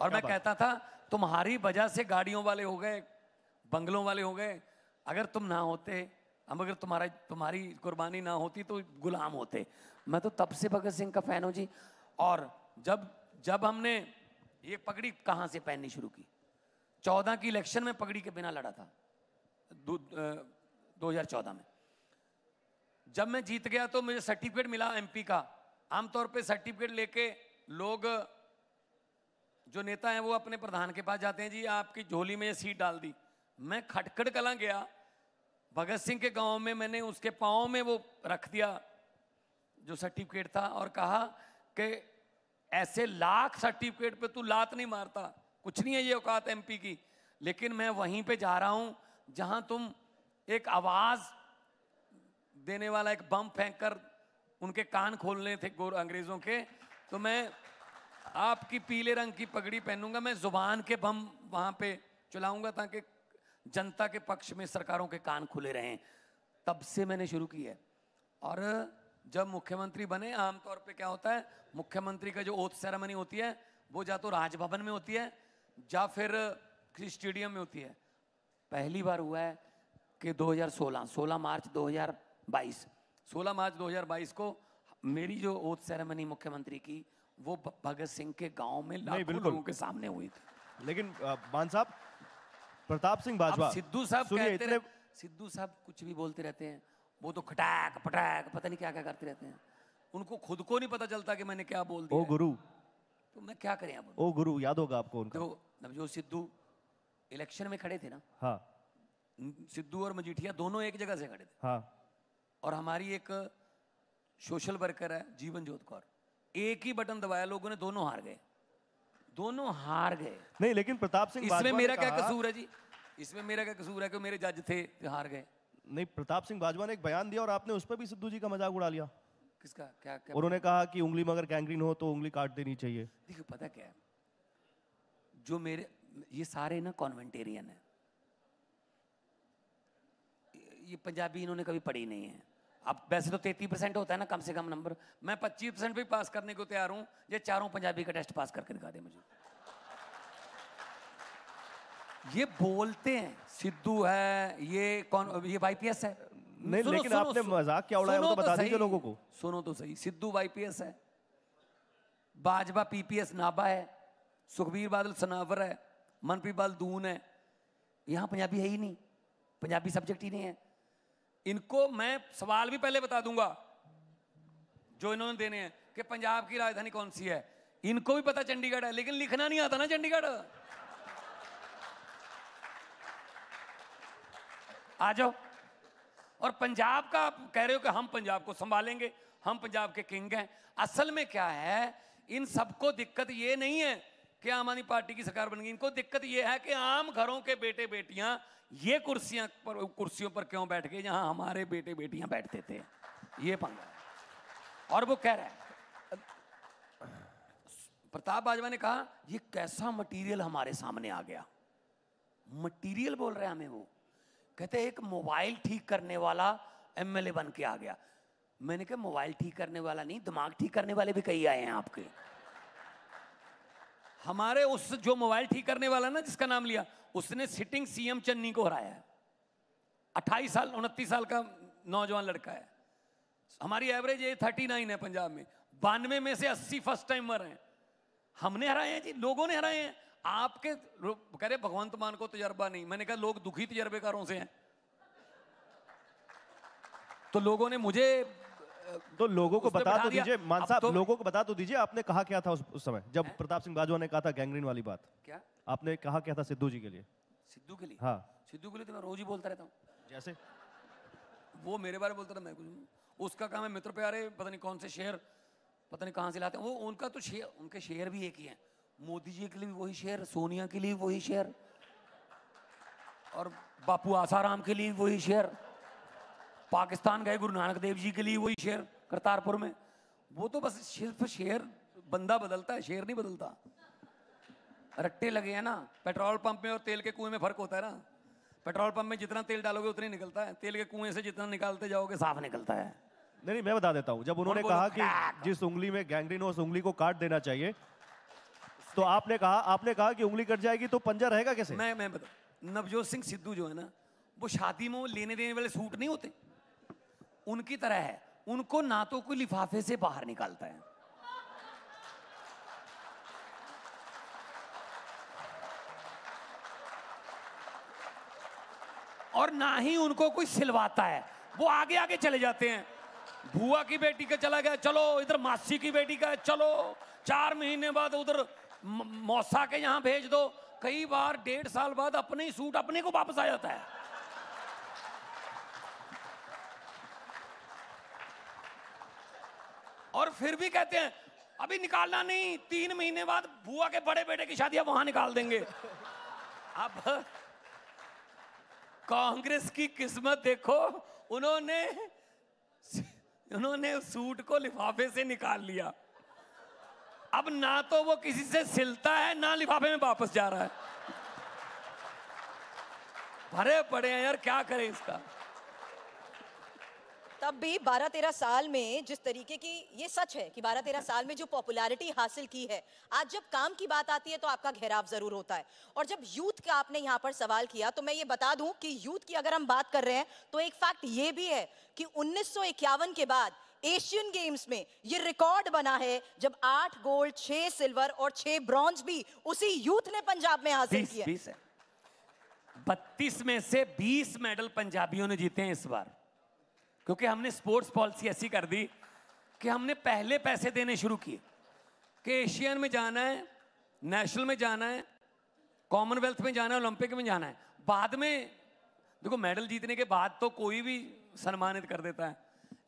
और मैं कहता था तुम्हारी वजह से गाड़ियों वाले हो गए, बंगलों वाले हो गए। अगर तुम ना होते हम अगर तुम्हारा, तुम्हारी कुर्बानी ना होती तो गुलाम होते। मैं तो तब से भगत सिंह का फ़ैन हूँ जी। और जब जब हमने ये पगड़ी कहाँ से पहननी शुरू की? चौदह की इलेक्शन में पगड़ी के बिना लड़ा था। दो हज़ार चौदह में। जब मैं जीत गया तो मुझे सर्टिफिकेट मिला एमपी का। आमतौर पे सर्टिफिकेट लेके लोग जो नेता हैं वो अपने प्रधान के पास जाते हैं, जी, आपकी झोली में सीट डाल दी। मैं खटखड़ कला गया। भगत सिंह के गाँव में मैंने उसके पाँव में वो रख दिया, जो सर्टिफिकेट था, और कहा कि ऐसे लाख सर्टिफिकेट पे तू लात नहीं मारता। कुछ नहीं है ये औकात एमपी की। लेकिन मैं वहीं पे जा रहा हूँ, जहाँ तुम एक आवाज़ देने वाला एक बम फेंक कर उनके कान खोलने थे गोर अंग्रेज़ों के। तो मैं आपकी पीले रंग की पगड़ी पहनूँगा, मैं ज़ुबान के बम वहाँ पे चलाऊँगा ताकि जनता के पक्ष में सरकारों के कान खुले रहें। तब से मैंने शुरू की है। और जब मुख्यमंत्री बने, आमतौर पे क्या होता है, मुख्यमंत्री का जो ओथ सेरेमनी होती है, वो या तो राजभवन में होती है, या फिर किसी स्टेडियम में होती है। पहली बार हुआ है कि 2016 16 मार्च 2022 16 मार्च 2022 को मेरी जो ओथ सेरेमनी मुख्यमंत्री की वो भगत सिंह के गाँव में लाखों लोगों के सामने हुई थी। लेकिन मान साहब प्रताप सिंह बाजवा सिद्धू साहब कहते इतने सिद्धू साहब कुछ भी बोलते रहते हैं वो तो खटाक पटाक पता नहीं क्या क्या करते रहते हैं। उनको खुद को नहीं पता चलता कि मैंने क्या बोल दिया है। गुरु। तो मैं क्या करें अब? ओ गुरु याद होगा आपको उनका। तो नवजोत सिद्धू इलेक्शन में खड़े थे ना हाँ। सिद्धू और मजीठिया दोनों एक जगह से खड़े थे। हाँ। और हमारी एक सोशल वर्कर है जीवन जोत कौर। एक ही बटन दबाया लोगों ने दोनों हार गए। दोनों हार गए। नहीं लेकिन प्रताप सिंह इसमें मेरा क्या कसूर है जी? इसमें मेरा क्या कसूर है कि मेरे जज थे हार गए? नहीं प्रताप सिंह बाजवा ने एक बयान दिया और आपने उस पर भी सिद्धू जी का मज़ाक उड़ा लिया। किसका? क्या क्या उन्होंने कहा कि उंगली में अगर गैंग्रीन हो तो उंगली काट देनी चाहिए। देखिए पता क्या है? जो मेरे ये सारे ना कॉन्वेंटेरियन है। ये पंजाबी इन्होंने कभी पढ़ी नहीं है। अब वैसे तो तैतीस परसेंट होता है ना कम से कम नंबर। मैं पच्चीस परसेंट भी पास करने को तैयार हूँ ये चारों पंजाबी का टेस्ट पास करके दिखा दे मुझे। ये बोलते हैं सिद्धू है ये कौन ये वाईपीएस है? नहीं, लेकिन सुनो, आपने मज़ाक क्या उड़ाया, वो सुनो तो बता दीजिए लोगों को। सुनो तो सही सिद्धू वाईपीएस है बाजवा पीपीएस नाबा है सुखबीर बादल सनावर है मनप्रीत बाल दून है। यहाँ पंजाबी है ही नहीं पंजाबी सब्जेक्ट ही नहीं है। इनको मैं सवाल भी पहले बता दूँगा, जो इन्होंने देने हैं, कि पंजाब की राजधानी कौन सी है? इनको भी पता चंडीगढ़ है, लेकिन लिखना नहीं आता ना चंडीगढ़। आ जाओ। और पंजाब का आप कह रहे हो कि हम पंजाब को संभालेंगे, हम पंजाब के किंग हैं। असल में क्या है, इन सबको दिक्कत ये नहीं है कि आम आदमी पार्टी की सरकार बन गई। इनको दिक्कत ये है कि आम घरों के बेटे बेटियाँ ये कुर्सियाँ पर, कुर्सियों पर क्यों बैठ गए जहाँ हमारे बेटे बेटियाँ बैठते थे? ये पंगा है। और वो कह रहा है, प्रताप बाजवा ने कहा, ये कैसा मटेरियल हमारे सामने आ गया? मटेरियल बोल रहे हैं हमें वो। कहते, एक मोबाइल ठीक करने वाला एमएलए बन के आ गया। मैंने कहा मोबाइल ठीक करने वाला नहीं, दिमाग ठीक करने वाले भी कई आए हैं आपके। हमारे उस जो मोबाइल ठीक करने वाला ना, जिसका नाम लिया, उसने सिटिंग सीएम चन्नी को हराया अट्ठाईस साल, उनतीस साल का नौजवान लड़का है। हमारी एवरेज एज थर्टी नाइन है पंजाब में। बानवे में से अस्सी फ़र्स्ट टाइमर हैं। हमने हराए हैं जी, लोगों ने हराए हैं। आपके कह रहे, भगवंत मान को तजर्बा नहीं। मैंने कहा, लोग दुखी तजर्बेकारों से हैं। तो लोगों ने मुझे तो लोगों को बता तो दीजिए मान साहब तो- लोगों को बता तो दीजिए आपने कहा क्या था उस, उस समय जब प्रताप सिंह बाजवा ने कहा था गैंग्रीन वाली बात। क्या? आपने कहा क्या था सिद्धू जी के लिए? सिद्धू के लिए? हाँ। सिद्धू के लिए तो मैं रोज ही बोलता रहता हूँ। जैसे? वो मेरे बारे में बोलता था मैं कुछ उसका काम है मित्र प्यारे पता नहीं कौन से शेयर पता नहीं कहाँ से लाते हैं। वो उनका तो शेयर उनके शेयर भी एक ही हैं। मोदी जी के लिए भी वही शेयर सोनिया के लिए वही शेयर और बापू आसाराम के लिए वही शेयर पाकिस्तान गए गुरु नानक देव जी के लिए वही शेर करतारपुर में। वो तो बस सिर्फ़ शेयर बंदा बदलता है शेर नहीं बदलता। रट्टे लगे हैं ना पेट्रोल पंप में और तेल के कुएँ में फ़र्क होता है ना। पेट्रोल पंप में जितना तेल डालोगे उतना ही निकलता है। तेल के कुएँ से जितना निकालते जाओगे साफ़ निकलता है। नहीं नहीं मैं बता देता हूँ। जब उन्होंने कहा। कि जिस उंगली में गैंग्रीन हो उस उंगली को काट देना चाहिए तो आपने कहा आपने कहा कि उंगली कट जाएगी तो पंजा रहेगा कैसे? मैं मैं बता नवजोत सिंह सिद्धू जो है ना वो शादी में वो लेने देने वाले सूट नहीं होते। उनकी तरह है। उनको ना तो कोई लिफाफे से बाहर निकालता है। और ना ही उनको कोई सिलवाता है। वो आगे आगे चले जाते हैं। बुआ की बेटी का चला गया, चलो, इधर मासी की बेटी का, चलो, चार महीने बाद उधर मौसा के यहाँ भेज दो। कई बार डेढ़ साल बाद अपने ही सूट अपने को वापस आ जाता है। और फिर भी कहते हैं, अभी निकालना नहीं, तीन महीने बाद बुआ के बड़े बेटे की शादी वहाँ निकाल देंगे। अब कांग्रेस की किस्मत देखो, उन्होंने उन्होंने सूट को लिफाफे से निकाल लिया। अब ना तो वो किसी से सिलता है, ना लिफाफे में वापस जा रहा है। भरे पड़े हैं यार, क्या करें इसका? तब भी 12-13 साल में जिस तरीके की ये सच है कि 12-13 साल में जो पॉपुलैरिटी हासिल की है आज जब काम की बात आती है तो आपका घेराव ज़रूर होता है। और जब यूथ का आपने यहाँ पर सवाल किया तो मैं ये बता दूँ कि यूथ की अगर हम बात कर रहे हैं तो एक फैक्ट ये भी है कि उन्नीस सौ इक्यावन के बाद एशियन गेम्स में ये रिकॉर्ड बना है जब आठ गोल्ड छह सिल्वर और छह ब्रॉन्ज भी उसी यूथ ने पंजाब में हासिल किया बत्तीस में से बीस मेडल पंजाबियों ने जीते हैं इस बार। क्योंकि हमने स्पोर्ट्स पॉलिसी ऐसी कर दी कि हमने पहले पैसे देने शुरू किए। कि एशियन में जाना है नेशनल में जाना है कॉमनवेल्थ में जाना है ओलंपिक में जाना है। बाद में, देखो मेडल जीतने के बाद तो कोई भी सम्मानित कर देता है।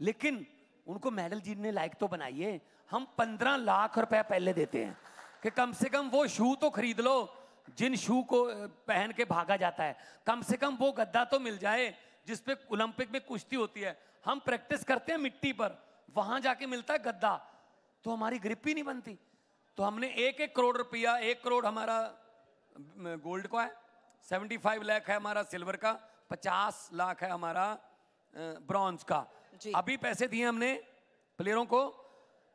लेकिन उनको मेडल जीतने लायक तो बनाइए। हम पंद्रह लाख रुपए पहले देते हैं कि कम से कम वो शू तो खरीद लो, जिन शू को पहन के भागा जाता है। कम से कम वो गद्दा तो मिल जाए जिसपे ओलंपिक में कुश्ती होती है। हम प्रैक्टिस करते हैं मिट्टी पर। वहाँ जाके मिलता है गद्दा। तो हमारी ग्रिप ही नहीं बनती। तो हमने एक एक करोड़ रुपया एक करोड़ हमारा गोल्ड का है। सेवेंटी फाइव लाख है हमारा सिल्वर का। पचास लाख है हमारा ब्रॉन्ज का। अभी पैसे दिए हमने प्लेयरों को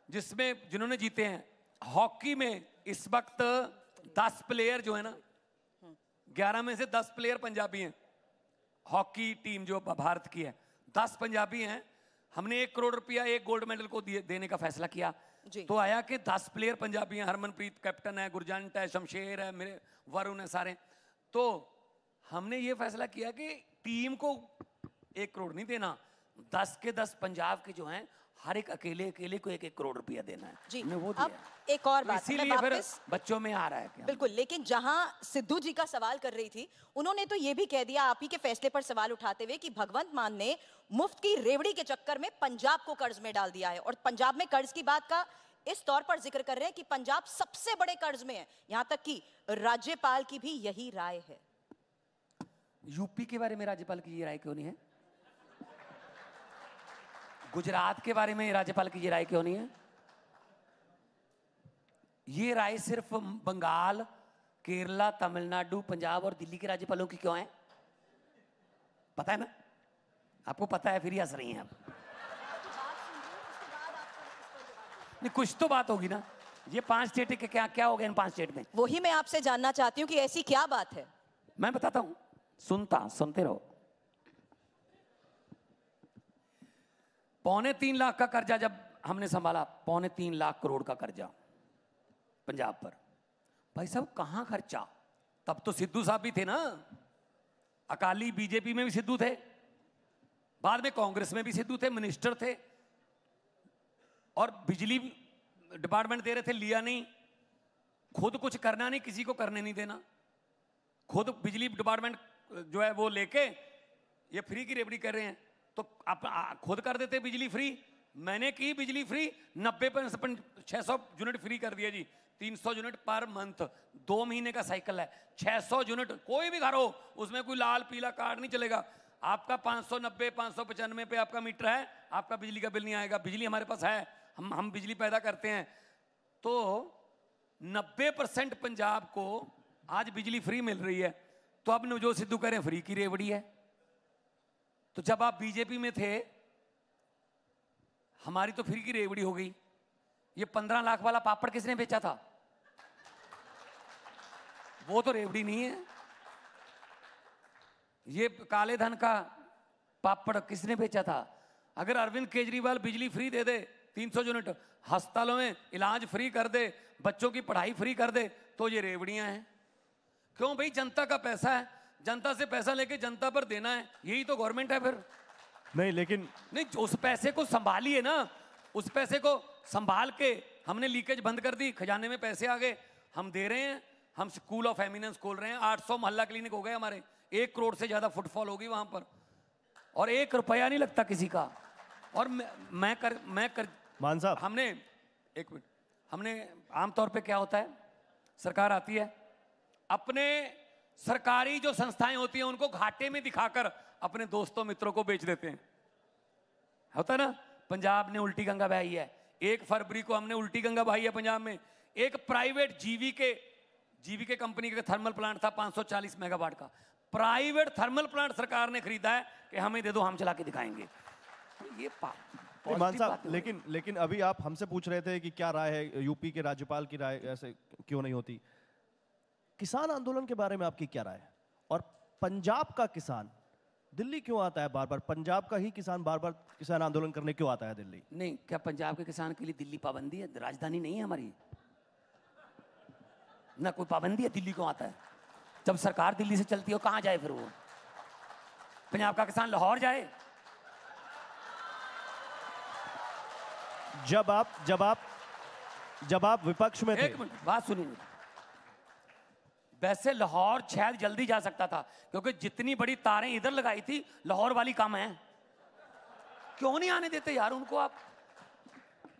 जिसमें जिन्होंने जीते हैं। हॉकी में इस वक्त दस प्लेयर जो है ना ग्यारह में से दस प्लेयर पंजाबी हैं। हॉकी टीम जो भारत की है। दस पंजाबी हैं। हमने एक करोड़ रुपया एक गोल्ड मेडल को देने का फैसला किया। तो आया कि दस प्लेयर पंजाबी हैं हरमनप्रीत कैप्टन है गुरजंट है शमशेर है मेरे वरुण है सारे। तो हमने ये फैसला किया कि टीम को एक करोड़ नहीं देना। दस के दस पंजाब के जो हैं हर एक अकेले अकेले को एक एक करोड़ रुपया देना है। जी वो अब दिया है। एक और तो बात मैं इसीलिए फिर वापस बच्चों में आ रहा है कि बिल्कुल लेकिन जहाँ सिद्धू जी का सवाल कर रही थी उन्होंने तो ये भी कह दिया आप ही के फैसले पर सवाल उठाते हुए कि भगवंत मान ने मुफ़्त की रेवड़ी के चक्कर में पंजाब को कर्ज में डाल दिया है। और पंजाब में कर्ज की बात का इस तौर पर ज़िक्र कर रहे हैं कि पंजाब सबसे बड़े कर्ज में है। यहाँ तक कि राज्यपाल की भी यही राय है। यूपी के बारे में राज्यपाल की ये राय क्यों नहीं है? गुजरात के बारे में राज्यपाल की ये राय क्यों नहीं है? ये राय सिर्फ़ बंगाल केरला तमिलनाडु पंजाब और दिल्ली के राज्यपालों की क्यों है? पता है ना? आपको पता है फिर ही हंस रही हैं आप। नहीं कुछ तो बात होगी ना। ये पाँच स्टेट के क्या क्या हो गया इन पाँच स्टेट में? वही मैं आपसे जानना चाहती हूँ कि ऐसी क्या बात है? मैं बताता हूँ। सुनता सुनते रहो। पौने तीन लाख का कर्जा जब हमने संभाला, पौने तीन लाख करोड़ का कर्जा पंजाब पर। भाई साहब, कहाँ खर्चा? तब तो सिद्धू साहब भी थे ना। अकाली बीजेपी में भी सिद्धू थे। बाद में कांग्रेस में भी सिद्धू थे, मिनिस्टर थे। और बिजली डिपार्टमेंट दे रहे थे, लिया नहीं। खुद कुछ करना नहीं, किसी को करने नहीं देना। खुद बिजली डिपार्टमेंट जो है वो लेके ये फ्री की रेबड़ी कर रहे हैं। तो आप खुद कर देते बिजली फ्री? मैंने की बिजली फ्री? नब्बे छह सौ यूनिट फ्री कर दिया जी। तीन सौ यूनिट पर मंथ। दो महीने का साइकिल है। छह सौ यूनिट, कोई भी घर हो, उसमें कोई लाल, पीला कार्ड नहीं चलेगा। आपका पाँच सौ, नब्बे, पाँच सौ पचानवे पे आपका मीटर है, आपका बिजली का बिल नहीं आएगा। बिजली हमारे पास है। हम हम बिजली पैदा करते हैं। तो नब्बे परसेंट पंजाब को आज बिजली फ्री मिल रही है। तो अब नवजोत सिद्धू कह रहे हैं, फ्री की रेवड़ी है। तो जब आप बीजेपी में थे, हमारी तो फ्री की रेवड़ी हो गई। ये पंद्रह लाख वाला पापड़ किसने बेचा था? वो तो रेवड़ी नहीं है। ये काले धन का पापड़ किसने बेचा था? अगर अरविंद केजरीवाल बिजली फ्री दे दे 300 यूनिट अस्पतालों में इलाज फ्री कर दे, बच्चों की पढ़ाई फ्री कर दे तो ये रेवड़ियाँ हैं। क्यों? भाई जनता का पैसा है। जनता से पैसा लेके जनता पर देना है यही तो गवर्नमेंट है फिर। नहीं लेकिन नहीं उस पैसे को संभालिए ना उस पैसे को संभाल के हमने लीकेज बंद कर दी खजाने में पैसे आ गए हम दे रहे हैं हम स्कूल ऑफ़ एमिनेंस खोल रहे हैं 800 मोहल्ला क्लिनिक हो गए हमारे एक करोड़ से ज़्यादा फुटफॉल होगी वहाँ पर और एक रुपया नहीं लगता किसी का। और मैं, मैं कर मैं कर मान साहब। हमने एक मिनट हमने आमतौर पे क्या होता है सरकार आती है अपने सरकारी जो संस्थाएँ होती हैं उनको घाटे में दिखाकर अपने दोस्तों मित्रों को बेच देते हैं। होता ना? पंजाब ने उल्टी गंगा बहाई है। एक फरवरी को हमने उल्टी गंगा बहाई है पंजाब में। एक प्राइवेट जीवी के जीवी के कंपनी का थर्मल प्लांट था 540 मेगावाट का। प्राइवेट थर्मल प्लांट सरकार ने खरीदा है कि हमें दे दो हम चला के दिखाएँगे। तो ये मान साहब लेकिन लेकिन अभी आप हमसे पूछ रहे थे कि क्या राय है यूपी के राज्यपाल की राय ऐसे क्यों नहीं होती? किसान आंदोलन के बारे में आपकी क्या राय है? और पंजाब का किसान दिल्ली क्यों आता है बार बार? पंजाब का ही किसान बार बार किसान आंदोलन करने क्यों आता है दिल्ली? नहीं क्या पंजाब के किसान के लिए दिल्ली पाबंदी है? राजधानी नहीं है हमारी। ना कोई पाबंदी है दिल्ली क्यों आता है? जब सरकार दिल्ली से चलती हो कहाँ जाए फिर वो? पंजाब का किसान लाहौर जाए। जब आप जब आप जब आप विपक्ष में एक मिनट बात सुनिए। वैसे लाहौर शायद जल्दी जा सकता था, क्योंकि जितनी बड़ी तारें इधर लगाई थी, लाहौर वाली कम है। क्यों नहीं आने देते यार उनको आप?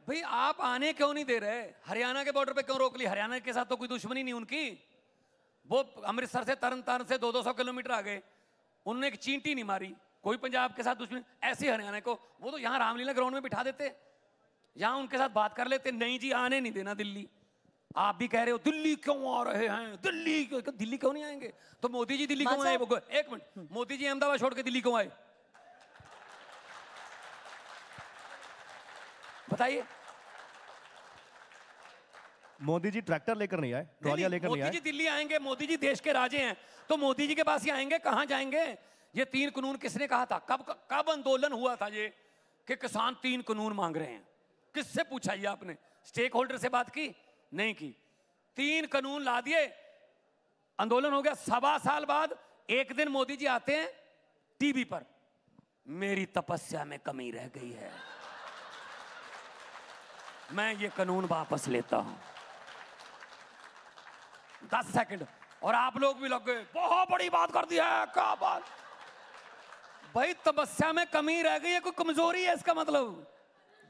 भाई, आप आने क्यों नहीं दे रहे? हरियाणा के बॉर्डर पे क्यों रोक ली? हरियाणा के साथ तो कोई दुश्मनी नहीं उनकी। वो अमृतसर से तरन तारण से दो दो सौ किलोमीटर आ गए उन्होंने एक चींटी नहीं मारी। कोई पंजाब के साथ दुश्मनी, ऐसे हरियाणा को, वो तो यहाँ रामलीला ग्राउंड में बिठा देते। यहाँ उनके साथ बात कर लेते, नहीं जी, आने नहीं देना दिल्ली। आप भी कह रहे हो दिल्ली क्यों आ रहे हैं? दिल्ली क्यों? दिल्ली क्यों नहीं आएँगे? तो मोदी जी दिल्ली क्यों आए? वो एक मिनट मोदी जी अहमदाबाद छोड़ के दिल्ली क्यों आए? बताइए। मोदी जी ट्रैक्टर लेकर नहीं आए ट्रॉलियाँ नहीं, लेकर नहीं मोदी आए। जी दिल्ली आएँगे मोदी जी देश के राजे हैं। तो मोदी जी के पास ही आएँगे कहाँ जाएँगे? ये तीन कानून किसने कहा था? कब कब आंदोलन हुआ था ये कि किसान तीन कानून मांग रहे हैं? किससे पूछा ये आपने? स्टेक होल्डर से बात की? नहीं की। तीन कानून ला दिए। आंदोलन हो गया। सवा साल बाद एक दिन मोदी जी आते हैं टीवी पर। मेरी तपस्या में कमी रह गई है। मैं ये कानून वापस लेता हूँ। दस सेकंड। और आप लोग भी लग गए, बहुत बड़ी बात कर दी है, क्या बात। भाई, तपस्या में कमी रह गई है, कोई कमज़ोरी है इसका मतलब?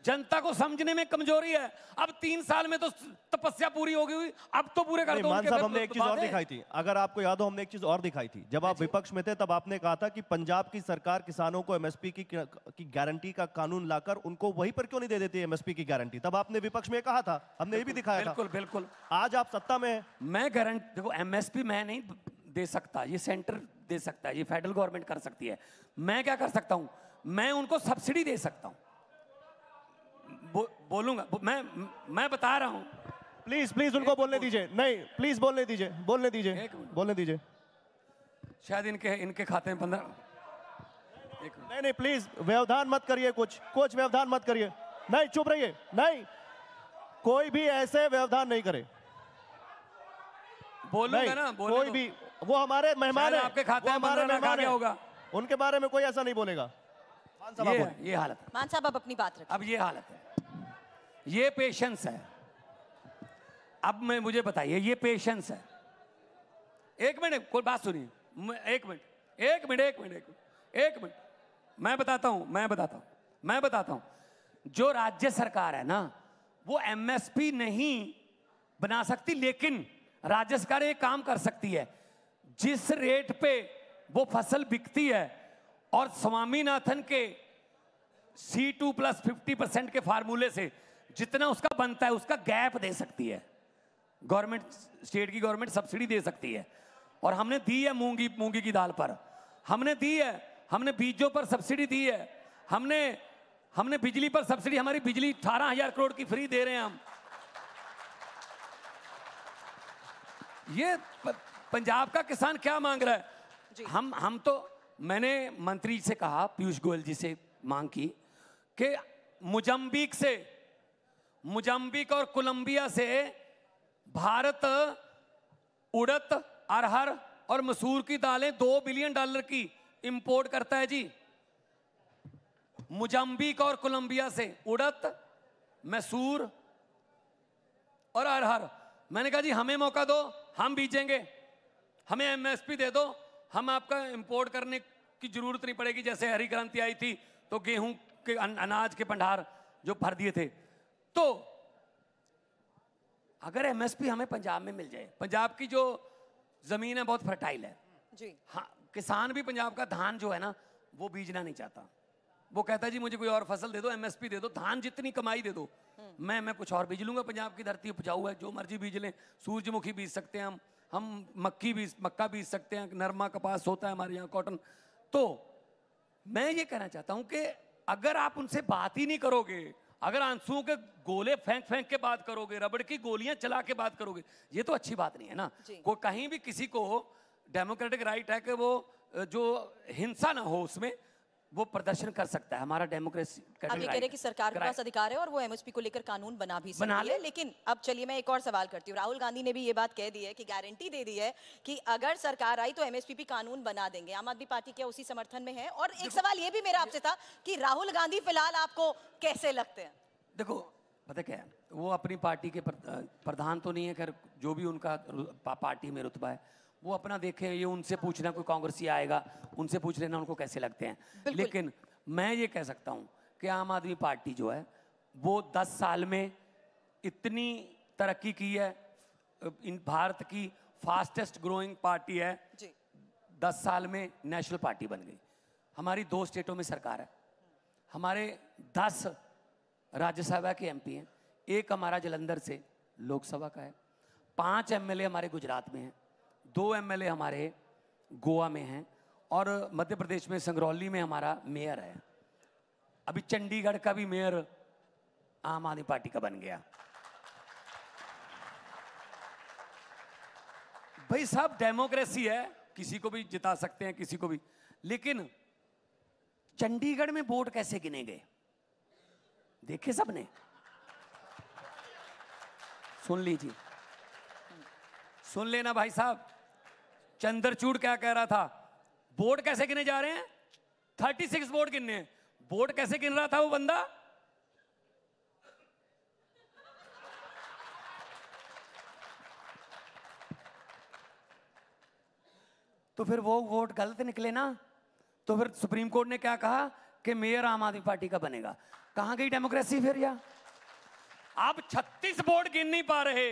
जनता को समझने में कमज़ोरी है। अब तीन साल में तो तपस्या पूरी हो गई हुई। अब तो पूरे कर दो मान साहब हमने एक चीज़ और दिखाई थी। अगर आपको याद हो हमने एक चीज़ और दिखाई थी। जब आप विपक्ष में थे तब आपने कहा था कि पंजाब की सरकार किसानों को एमएसपी की की गारंटी का कानून लाकर उनको वहीं पर क्यों नहीं दे देती एमएसपी की गारंटी? तब आपने विपक्ष में कहा था। हमने ये भी दिखाया बिल्कुल बिल्कुल। आज आप सत्ता में मैं गारंटी देखो एमएसपी मैं नहीं दे सकता ये सेंटर दे सकता है ये फेडरल गवर्नमेंट कर सकती है। मैं क्या कर सकता हूँ? मैं उनको सब्सिडी दे सकता हूँ। बोलूँगा। मैं मैं बता रहा हूँ। प्लीज़ प्लीज़ उनको बोलने दीजिए। नहीं प्लीज़ बोलने दीजिए बोलने दीजिए बोलने दीजिए। शायद इनके इनके खाते में पंद्रह नहीं नहीं प्लीज़ व्यवधान मत करिए कुछ। कुछ व्यवधान मत करिए। नहीं चुप रहिए। नहीं कोई भी ऐसे व्यवधान नहीं करे। बोलूँगा नहीं ना बोलने कोई भी वो हमारे मेहमान हैं। आपके खाते वो में हमारे मेहमान होगा। उनके बारे में कोई ऐसा नहीं बोलेगा। खान साहब ये ये हालत मान साहब आप अपनी बात रखें अब ये हालत है। ये पेशेंस है। अब मैं, मुझे बताइए, ये पेशेंस है। एक मिनट, कोई बात सुनिए। एक मिनट एक मिनट एक मिनट एक मिनट एक मिनट। मैं बताता हूँ, मैं बताता हूँ, मैं बताता हूँ। जो राज्य सरकार है ना, वो एमएसपी नहीं बना सकती, लेकिन राज्य सरकार एक काम कर सकती है। जिस रेट पे वो फ़सल बिकती है, और स्वामीनाथन के C two plus fifty percent के फार्मूले से जितना उसका बनता है उसका गैप दे सकती है। गवर्नमेंट स्टेट की गवर्नमेंट सब्सिडी दे सकती है। और हमने दी है मूँगी मूँगी की दाल पर। हमने दी है हमने बीजों पर सब्सिडी दी है। हमने हमने बिजली पर सब्सिडी हमारी बिजली अठारह हज़ार करोड़ की फ्री दे रहे हैं हम। ये पंजाब का किसान क्या मांग रहा जी। है हम हम तो मैंने मंत्री से कहा पीयूष गोयल जी से मांग की कि मुजम्बिक से मुजम्बिक और कोलंबिया से भारत उड़द अरहर और मसूर की दालें दो बिलियन डॉलर की इंपोर्ट करता है जी। मुजम्बिक और कोलंबिया से उड़द मैसूर और अरहर। मैंने कहा जी, हमें मौका दो, हम बीजेंगे। हमें एमएसपी दे दो। हम आपका इंपोर्ट करने की ज़रूरत नहीं पड़ेगी। जैसे हरी क्रांति आई थी तो गेहूँ के अनाज के भंडार जो भर दिए थे तो अगर एमएसपी हमें पंजाब में मिल जाए पंजाब की जो ज़मीन है बहुत फर्टाइल है। जी। हाँ किसान भी पंजाब का धान जो है ना वो बीजना नहीं चाहता। वो कहता जी मुझे कोई और फ़सल दे दो एमएसपी दे दो धान जितनी कमाई दे दो। मैं मैं कुछ और बीज लूँगा पंजाब की धरती उपजाऊ है जो मर्ज़ी बीज लें। सूरजमुखी बीज सकते हैं हम हम मक्की बीज मक्का बीज सकते हैं नरमा कपास होता है हमारे यहाँ कॉटन तो मैं ये कहना चाहता हूँ कि अगर आप उनसे बात ही नहीं करोगे अगर आंसुओं के गोले फेंक फेंक के बात करोगे रबड़ की गोलियाँ चला के बात करोगे ये तो अच्छी बात नहीं है ना? वो कहीं भी किसी को डेमोक्रेटिक राइट है कि वो जो हिंसा ना हो उसमें वो प्रदर्शन कर सकता है। हमारा डेमोक्रेसी आप ये कह रहे कि सरकार के पास अधिकार है और वो एमएसपी को लेकर कानून बना भी बना सकती है। ले। लेकिन अब चलिए मैं एक और सवाल करती हूँ। राहुल गांधी ने भी ये बात कह दी है कि गारंटी दे दी है कि अगर सरकार आई तो एमएसपी कानून बना देंगे। आम आदमी पार्टी क्या उसी समर्थन में है? और एक सवाल ये भी मेरा आपसे था कि राहुल गांधी फ़िलहाल आपको कैसे लगते हैं? देखो पता क्या है? वो अपनी पार्टी के प्रधान तो नहीं है खैर जो भी उनका पार्टी में रुतबा है। वो अपना देखे ये उनसे पूछना कोई कांग्रेसी आएगा उनसे पूछ लेना उनको कैसे लगते हैं। लेकिन मैं ये कह सकता हूँ कि आम आदमी पार्टी जो है वो दस साल में इतनी तरक्की की है इन भारत की फास्टेस्ट ग्रोइंग पार्टी है। जी। दस साल में नेशनल पार्टी बन गई। हमारी दो स्टेटों में सरकार है। हमारे दस राज्यसभा के एमपी हैं। एक हमारा जलंधर से लोकसभा का है। पाँच एमएलए हमारे गुजरात में हैं। दो एमएलए हमारे गोवा में हैं और मध्य प्रदेश में संगरौली में हमारा मेयर है। अभी चंडीगढ़ का भी मेयर आम आदमी पार्टी का बन गया। भाई साहब, डेमोक्रेसी है, किसी को भी जिता सकते हैं, किसी को भी। लेकिन चंडीगढ़ में वोट कैसे गिने गए देखे सबने? सुन लीजिए। सुन लेना भाई साहब। चंद्रचूड़ क्या कह रहा था? वोट कैसे गिने जा रहे हैं? थर्टी सिक्स वोट गिनने वोट कैसे गिन रहा था वो बंदा? तो फिर वो वोट गलत निकले ना तो फिर सुप्रीम कोर्ट ने क्या कहा कि मेयर आम आदमी पार्टी का बनेगा। कहाँ गई डेमोक्रेसी फिर या? आप 36 वोट गिन नहीं पा रहे।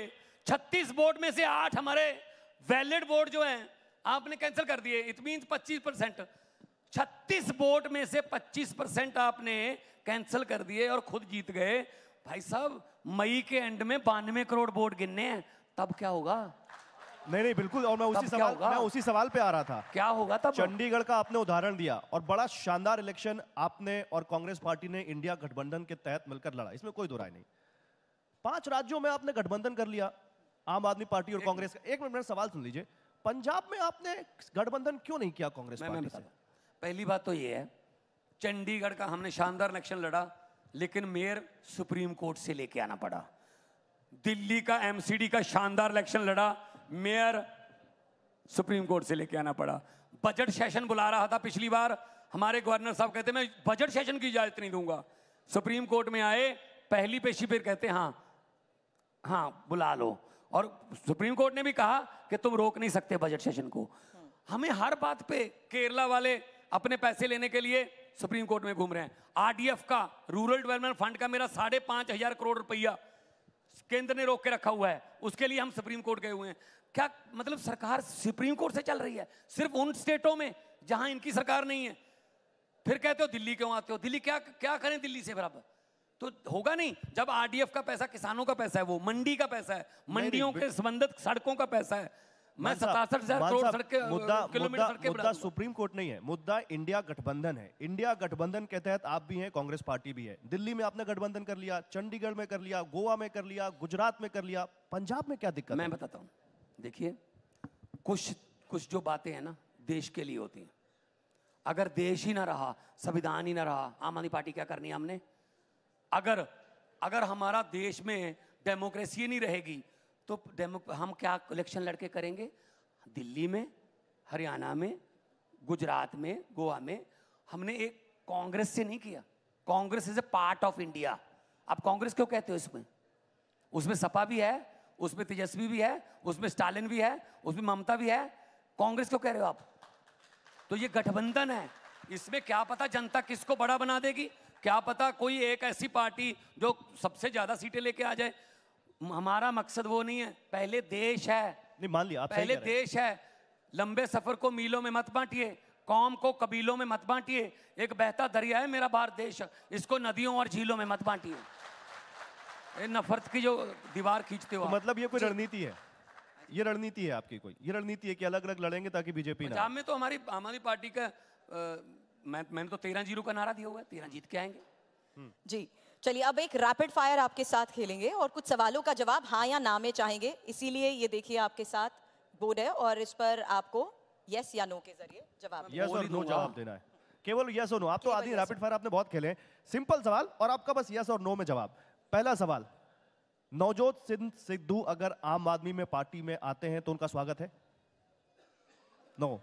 36 वोट में से आठ हमारे वैलिड वोट जो हैं आपने कैंसिल कर दिए। It mean 25 percent. छत्तीस वोट में से 25 परसेंट आपने कैंसिल कर दिए और खुद जीत गए। भाई साहब मई के एंड में बानवे करोड़ वोट गिनने हैं। तब क्या होगा? नहीं नहीं बिल्कुल। और मैं उसी सवाल मैं उसी सवाल पे आ रहा था। क्या होगा तब? चंडीगढ़ का आपने उदाहरण दिया और बड़ा शानदार इलेक्शन आपने और कांग्रेस पार्टी ने इंडिया गठबंधन के तहत मिलकर लड़ा। इसमें कोई दो राय नहीं। पाँच राज्यों में आपने गठबंधन कर लिया आम आदमी पार्टी और कांग्रेस का। एक मिनट मेरा सवाल सुन लीजिए। पंजाब में आपने गठबंधन क्यों नहीं किया कांग्रेस पार्टी से? पहली बात तो ये है चंडीगढ़ का हमने शानदार इलेक्शन लड़ा लेकिन मेयर सुप्रीम कोर्ट से लेके आना पड़ा। दिल्ली का एमसीडी का शानदार इलेक्शन लड़ा मेयर सुप्रीम कोर्ट से लेके आना पड़ा। बजट सेशन बुला रहा था पिछली बार हमारे गवर्नर साहब कहते मैं बजट सेशन की इजाज़त नहीं दूँगा। सुप्रीम कोर्ट में आए पहली पेशी फिर कहते हाँ हाँ बुला लो। और सुप्रीम कोर्ट ने भी कहा कि तुम रोक नहीं सकते बजट सेशन को। हमें हर बात पे केरला वाले अपने पैसे लेने के लिए सुप्रीम कोर्ट में घूम रहे हैं। आरडीएफ का, रूरल डेवलपमेंट फंड का मेरा साढ़े पाँच हज़ार करोड़ रुपया केंद्र ने रोक के रखा हुआ है। उसके लिए हम सुप्रीम कोर्ट गए हुए हैं। क्या मतलब सरकार सुप्रीम कोर्ट से चल रही है? सिर्फ़ उन स्टेटों में जहाँ इनकी सरकार नहीं है। फिर कहते हो दिल्ली क्यों आते हो? दिल्ली क्या क्या करें दिल्ली से बराबर? तो होगा नहीं जब आरडीएफ का पैसा किसानों का पैसा है वो मंडी का पैसा है मंडियों के संबंधित सड़कों का पैसा है। मैं सतासठ हज़ार करोड़ सड़कें मुद्दा किलोमीटर मुद्दा मुद्दा सुप्रीम कोर्ट नहीं है मुद्दा इंडिया गठबंधन है। इंडिया गठबंधन के तहत आप भी हैं कांग्रेस पार्टी भी है। दिल्ली में आपने गठबंधन कर लिया चंडीगढ़ में कर लिया गोवा में कर लिया गुजरात में कर लिया पंजाब में क्या दिक्कत मैं बताता हूँ। देखिए कुछ कुछ जो बातें हैं ना देश के लिए होती हैं। अगर देश ही ना रहा संविधान ही ना रहा आम आदमी पार्टी क्या करनी है हमने? अगर अगर हमारा देश में डेमोक्रेसी नहीं रहेगी तो हम क्या इलेक्शन लड़के करेंगे? दिल्ली में, हरियाणा में, गुजरात में, गोवा में। हमने एक कांग्रेस से नहीं किया। Congress is a part of India आप कांग्रेस क्यों कहते हो इसमें? उसमें सपा भी है, उसमें तेजस्वी भी है, उसमें स्टालिन भी है, उसमें ममता भी है। कांग्रेस क्यों कह रहे हो आप? तो ये गठबंधन है। इसमें क्या पता जनता किसको बड़ा बना देगी? क्या पता कोई एक ऐसी पार्टी जो सबसे ज़्यादा सीटें लेके आ जाए? हमारा मकसद वो नहीं है। पहले देश है। नहीं मान लिया आप पहले। देश है। लंबे सफ़र को मीलों में मत बांटिए कौम को कबीलों में मत बांटिए। एक बहता दरिया है मेरा भारत देश इसको नदियों और झीलों में मत बांटिए। ये नफरत की जो दीवार खींचते हो तो मतलब ये कोई रणनीति है? ये रणनीति है आपकी कोई? ये रणनीति है कि अलग अलग लड़ेंगे ताकि बीजेपी पंजाब में तो हमारी आम आदमी पार्टी का मैं मैंने तो तेरह ज़ीरो का नारा दिया हुआ है तेरह जीत के आएँगे। जी चलिए अब एक रैपिड फायर आपके साथ खेलेंगे और कुछ सवालों का जवाब हाँ या ना में चाहेंगे। इसीलिए ये देखिए आपके साथ बोर्ड है और इस पर आपको यस या नो के ज़रिए जवाब यस और नो जवाब देना है। केवल यस और नो आप तो आदि रैपिड फायर आपने बहुत खेले सिंपल सवाल और आपका बस यस और नो में जवाब। पहला सवाल नवजोत सिंह सिद्धू अगर आम आदमी में पार्टी में आते हैं तो उनका स्वागत है? नो?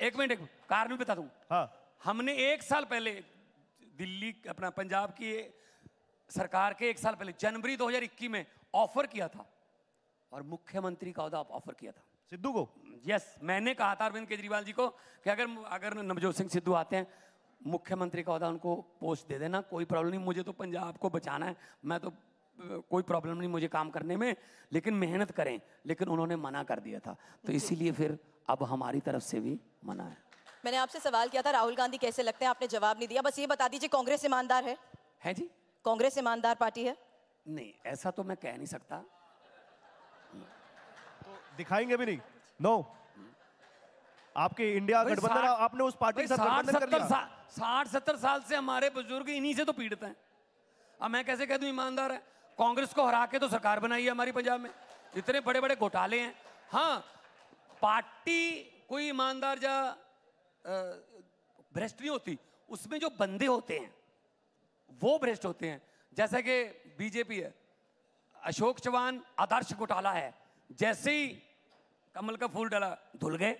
एक मिनट एक मिनट, कारण भी बता दूँ। हाँ। हमने एक साल पहले दिल्ली अपना पंजाब की सरकार के एक साल पहले जनवरी 2021 में ऑफ़र किया था। और मुख्यमंत्री का अहदा ऑफ़र किया था। सिद्धू को? यस मैंने कहा था अरविंद केजरीवाल जी को कि अगर अगर नवजोत सिंह सिद्धू आते हैं मुख्यमंत्री का अहदा उनको पोस्ट दे देना कोई प्रॉब्लम नहीं मुझे तो पंजाब को बचाना है मैं तो कोई प्रॉब्लम नहीं मुझे काम करने में लेकिन मेहनत करें लेकिन उन्होंने मना कर दिया था। तो इसीलिए फिर अब हमारी तरफ़ से भी मना है। मैंने आपसे सवाल किया था राहुल गांधी कैसे लगते हैं? आपने जवाब नहीं दिया। बस ये बता दीजिए कांग्रेस ईमानदार है? है जी। कांग्रेस ईमानदार पार्टी है? नहीं ऐसा तो मैं कह नहीं सकता। तो दिखाएँगे भी नहीं? नो आपके इंडिया गठबंधन आपने उस पार्टी के साथ गठबंधन साठ सत्तर साल से हमारे बुज़ुर्ग इन्हीं से तो पीड़ित हैं। अब मैं कैसे कह दूँ ईमानदार है? कांग्रेस को हरा के तो सरकार बनाई है हमारी पंजाब में। इतने बड़े बड़े घोटाले हैं। हाँ पार्टी कोई ईमानदार अ, भ्रष्ट नहीं होती उसमें जो बंदे होते हैं वो भ्रष्ट होते हैं। जैसा कि बीजेपी है अशोक चौहान आदर्श घोटाला है। जैसे ही कमल का फूल डाला धुल गए।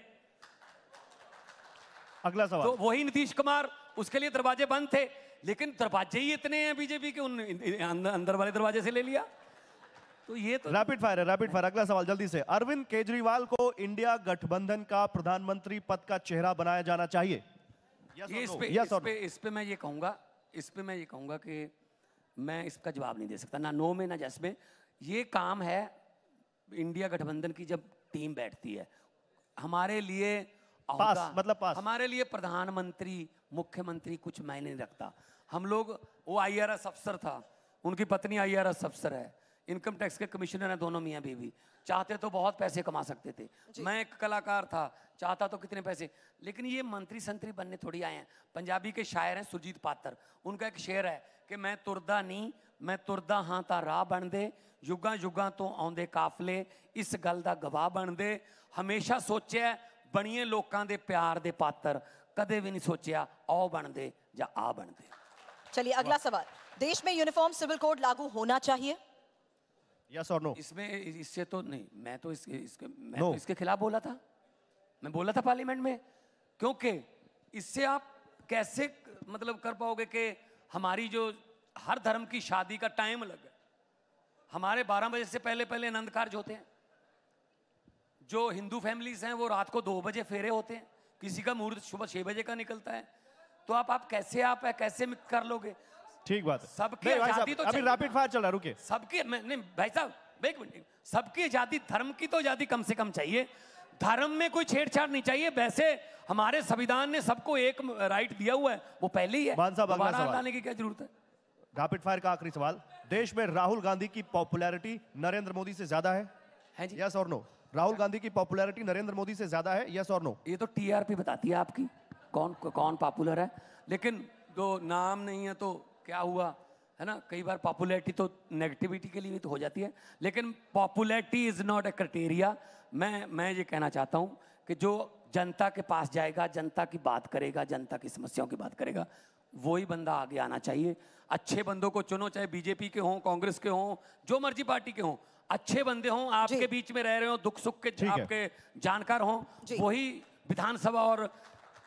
अगला सवाल। तो वही नीतीश कुमार उसके लिए दरवाजे बंद थे लेकिन दरवाजे ही इतने हैं बीजेपी के उन अंदर वाले दरवाजे से ले लिया। तो ये तो रैपिड फायर है रैपिड फायर अगला सवाल जल्दी से। अरविंद केजरीवाल को इंडिया गठबंधन का प्रधानमंत्री पद का चेहरा बनाया जाना चाहिए। Yes ये इस पे Yes इस पे इस पे मैं ये कहूँगा इस पे मैं ये कहूँगा कि मैं इसका जवाब नहीं दे सकता ना नो में ना जस में। ये काम है इंडिया गठबंधन की जब टीम बैठती है। हमारे लिए पास, मतलब पास। हमारे लिए प्रधानमंत्री मुख्यमंत्री कुछ मायने नहीं रखता। हम लोग वो आईआरएस अफसर था उनकी पत्नी आईआरएस अफसर है। इनकम टैक्स के कमिश्नर हैं दोनों मियाँ बीवी चाहते तो बहुत पैसे कमा सकते थे मैं एक कलाकार था चाहता तो कितने पैसे लेकिन ये मंत्री संतरी बनने थोड़ी आए हैं पंजाबी के शायर हैं सुरजीत पात्र उनका एक शेर है कि मैं तुरदा नहीं मैं तुरदा हाँ ਤਾਂ ਰਾਹ ਬਣਦੇ ਯੁੱਗਾਂ ਯੁੱਗਾਂ ਤੋਂ ਆਉਂਦੇ ਕਾਫਲੇ ਇਸ ਗੱਲ ਦਾ ਗਵਾਹ ਬਣਦੇ ਹਮੇਸ਼ਾ ਸੋਚਿਆ ਬਣੀਏ ਲੋਕਾਂ ਦੇ ਪਿਆਰ ਦੇ ਪਾਤਰ ਕਦੇ ਵੀ ਨਹੀਂ ਸੋਚਿਆ ਆਓ ਬਣਦੇ ਜਾਂ ਆ ਬਣਦੇ चलिए अगला सवाल देश में यूनिफॉर्म सिविल कोड लागू होना चाहिए Yes or no? इसमें इससे तो नहीं मैं तो इसके इसके मैं No. तो इसके खिलाफ बोला था। मैं बोला था पार्लियामेंट में। क्योंकि इससे आप कैसे मतलब कर पाओगे कि हमारी जो हर धर्म की शादी का टाइम अलग है? हमारे 12 बजे से पहले पहले आनंद कार्य होते हैं जो हिंदू फैमिलीज़ हैं वो रात को दो बजे फेरे होते हैं। किसी का मुहूर्त सुबह छह बजे का निकलता है। तो आप आप कैसे आप कैसे कर लोगे? ठीक बात है। सबकी आज़ादी तो अभी रैपिड फायर चल रहा है रुके सबकी नहीं भाई साहब एक मिनट सबकी आज़ादी धर्म की तो आज़ादी कम से कम चाहिए। धर्म में कोई छेड़छाड़ नहीं चाहिए। वैसे हमारे संविधान ने सबको एक राइट दिया हुआ है। वो पहले ही है। मान साहब, अगला दोबारा सवाल। लाने की क्या ज़रूरत है? रैपिड फायर का आखिरी सवाल। देश में राहुल गांधी की पॉपुलैरिटी नरेंद्र मोदी से ज़्यादा है? है जी। यस और नो राहुल गांधी की पॉपुलैरिटी नरेंद्र मोदी से ज़्यादा है? यस और नो ये तो टीआरपी बताती है आपकी। कौन कौन पॉपुलर है? लेकिन जो नाम नहीं है तो क्या हुआ? है ना? कई बार पॉपुलैरिटी तो नेगेटिविटी के लिए भी तो हो जाती है लेकिन popularity is not a criteria मैं मैं ये कहना चाहता हूँ कि जो जनता के पास जाएगा जनता की बात करेगा जनता की समस्याओं की बात करेगा वही बंदा आगे आना चाहिए। अच्छे बंदों को चुनो चाहे बीजेपी के हों कांग्रेस के हों जो मर्ज़ी पार्टी के हों। अच्छे बंदे हों आपके बीच में रह रहे हो दुख सुख के आपके जानकार हों वही विधानसभा और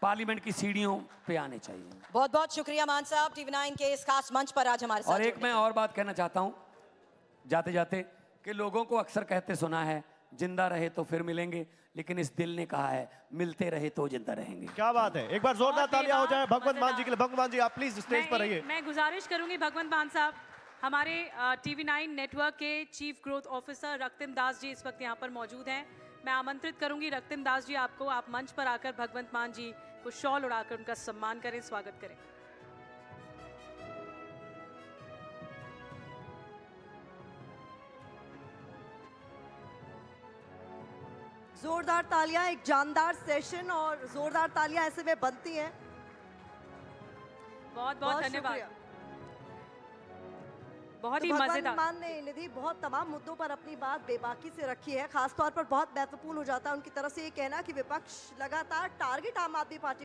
पार्लियामेंट की सीढ़ियों पे आने चाहिए। बहुत बहुत शुक्रिया मान साहब टीवी नाइन के इस खास मंच पर आज हमारे साथ और एक मैं और बात कहना चाहता हूँ जाते जाते कि लोगों को अक्सर कहते सुना है ज़िंदा रहे तो फिर मिलेंगे लेकिन इस दिल ने कहा है मिलते रहे तो ज़िंदा रहेंगे। क्या बात है। एक बार जोरदार तालियाँ हो जाए भगवंत मान जी के लिए। भगवंत मान जी आप प्लीज़ स्टेज पर रहिए मैं गुजारिश करूँगी भगवंत मान साहब हमारे टीवी नाइन नेटवर्क के chief growth officer Raktim Das ji इस वक्त यहाँ पर मौजूद हैं। मैं आमंत्रित करूँगी रक्तिम दास जी आपको आप मंच पर आकर भगवंत मान जी को शॉल उड़ाकर उनका सम्मान करें स्वागत करें। जोरदार तालियाँ एक जानदार सेशन और जोरदार तालियाँ ऐसे में बनती हैं। बहुत बहुत धन्यवाद। बहुत ही तो भगवान मज़ेदार। मान ने निधि बहुत तमाम मुद्दों पर अपनी बात बेबाकी से रखी है खासतौर पर बहुत महत्वपूर्ण हो जाता है उनकी तरफ़ से ये कहना कि विपक्ष लगातार टारगेट आम आदमी पार्टी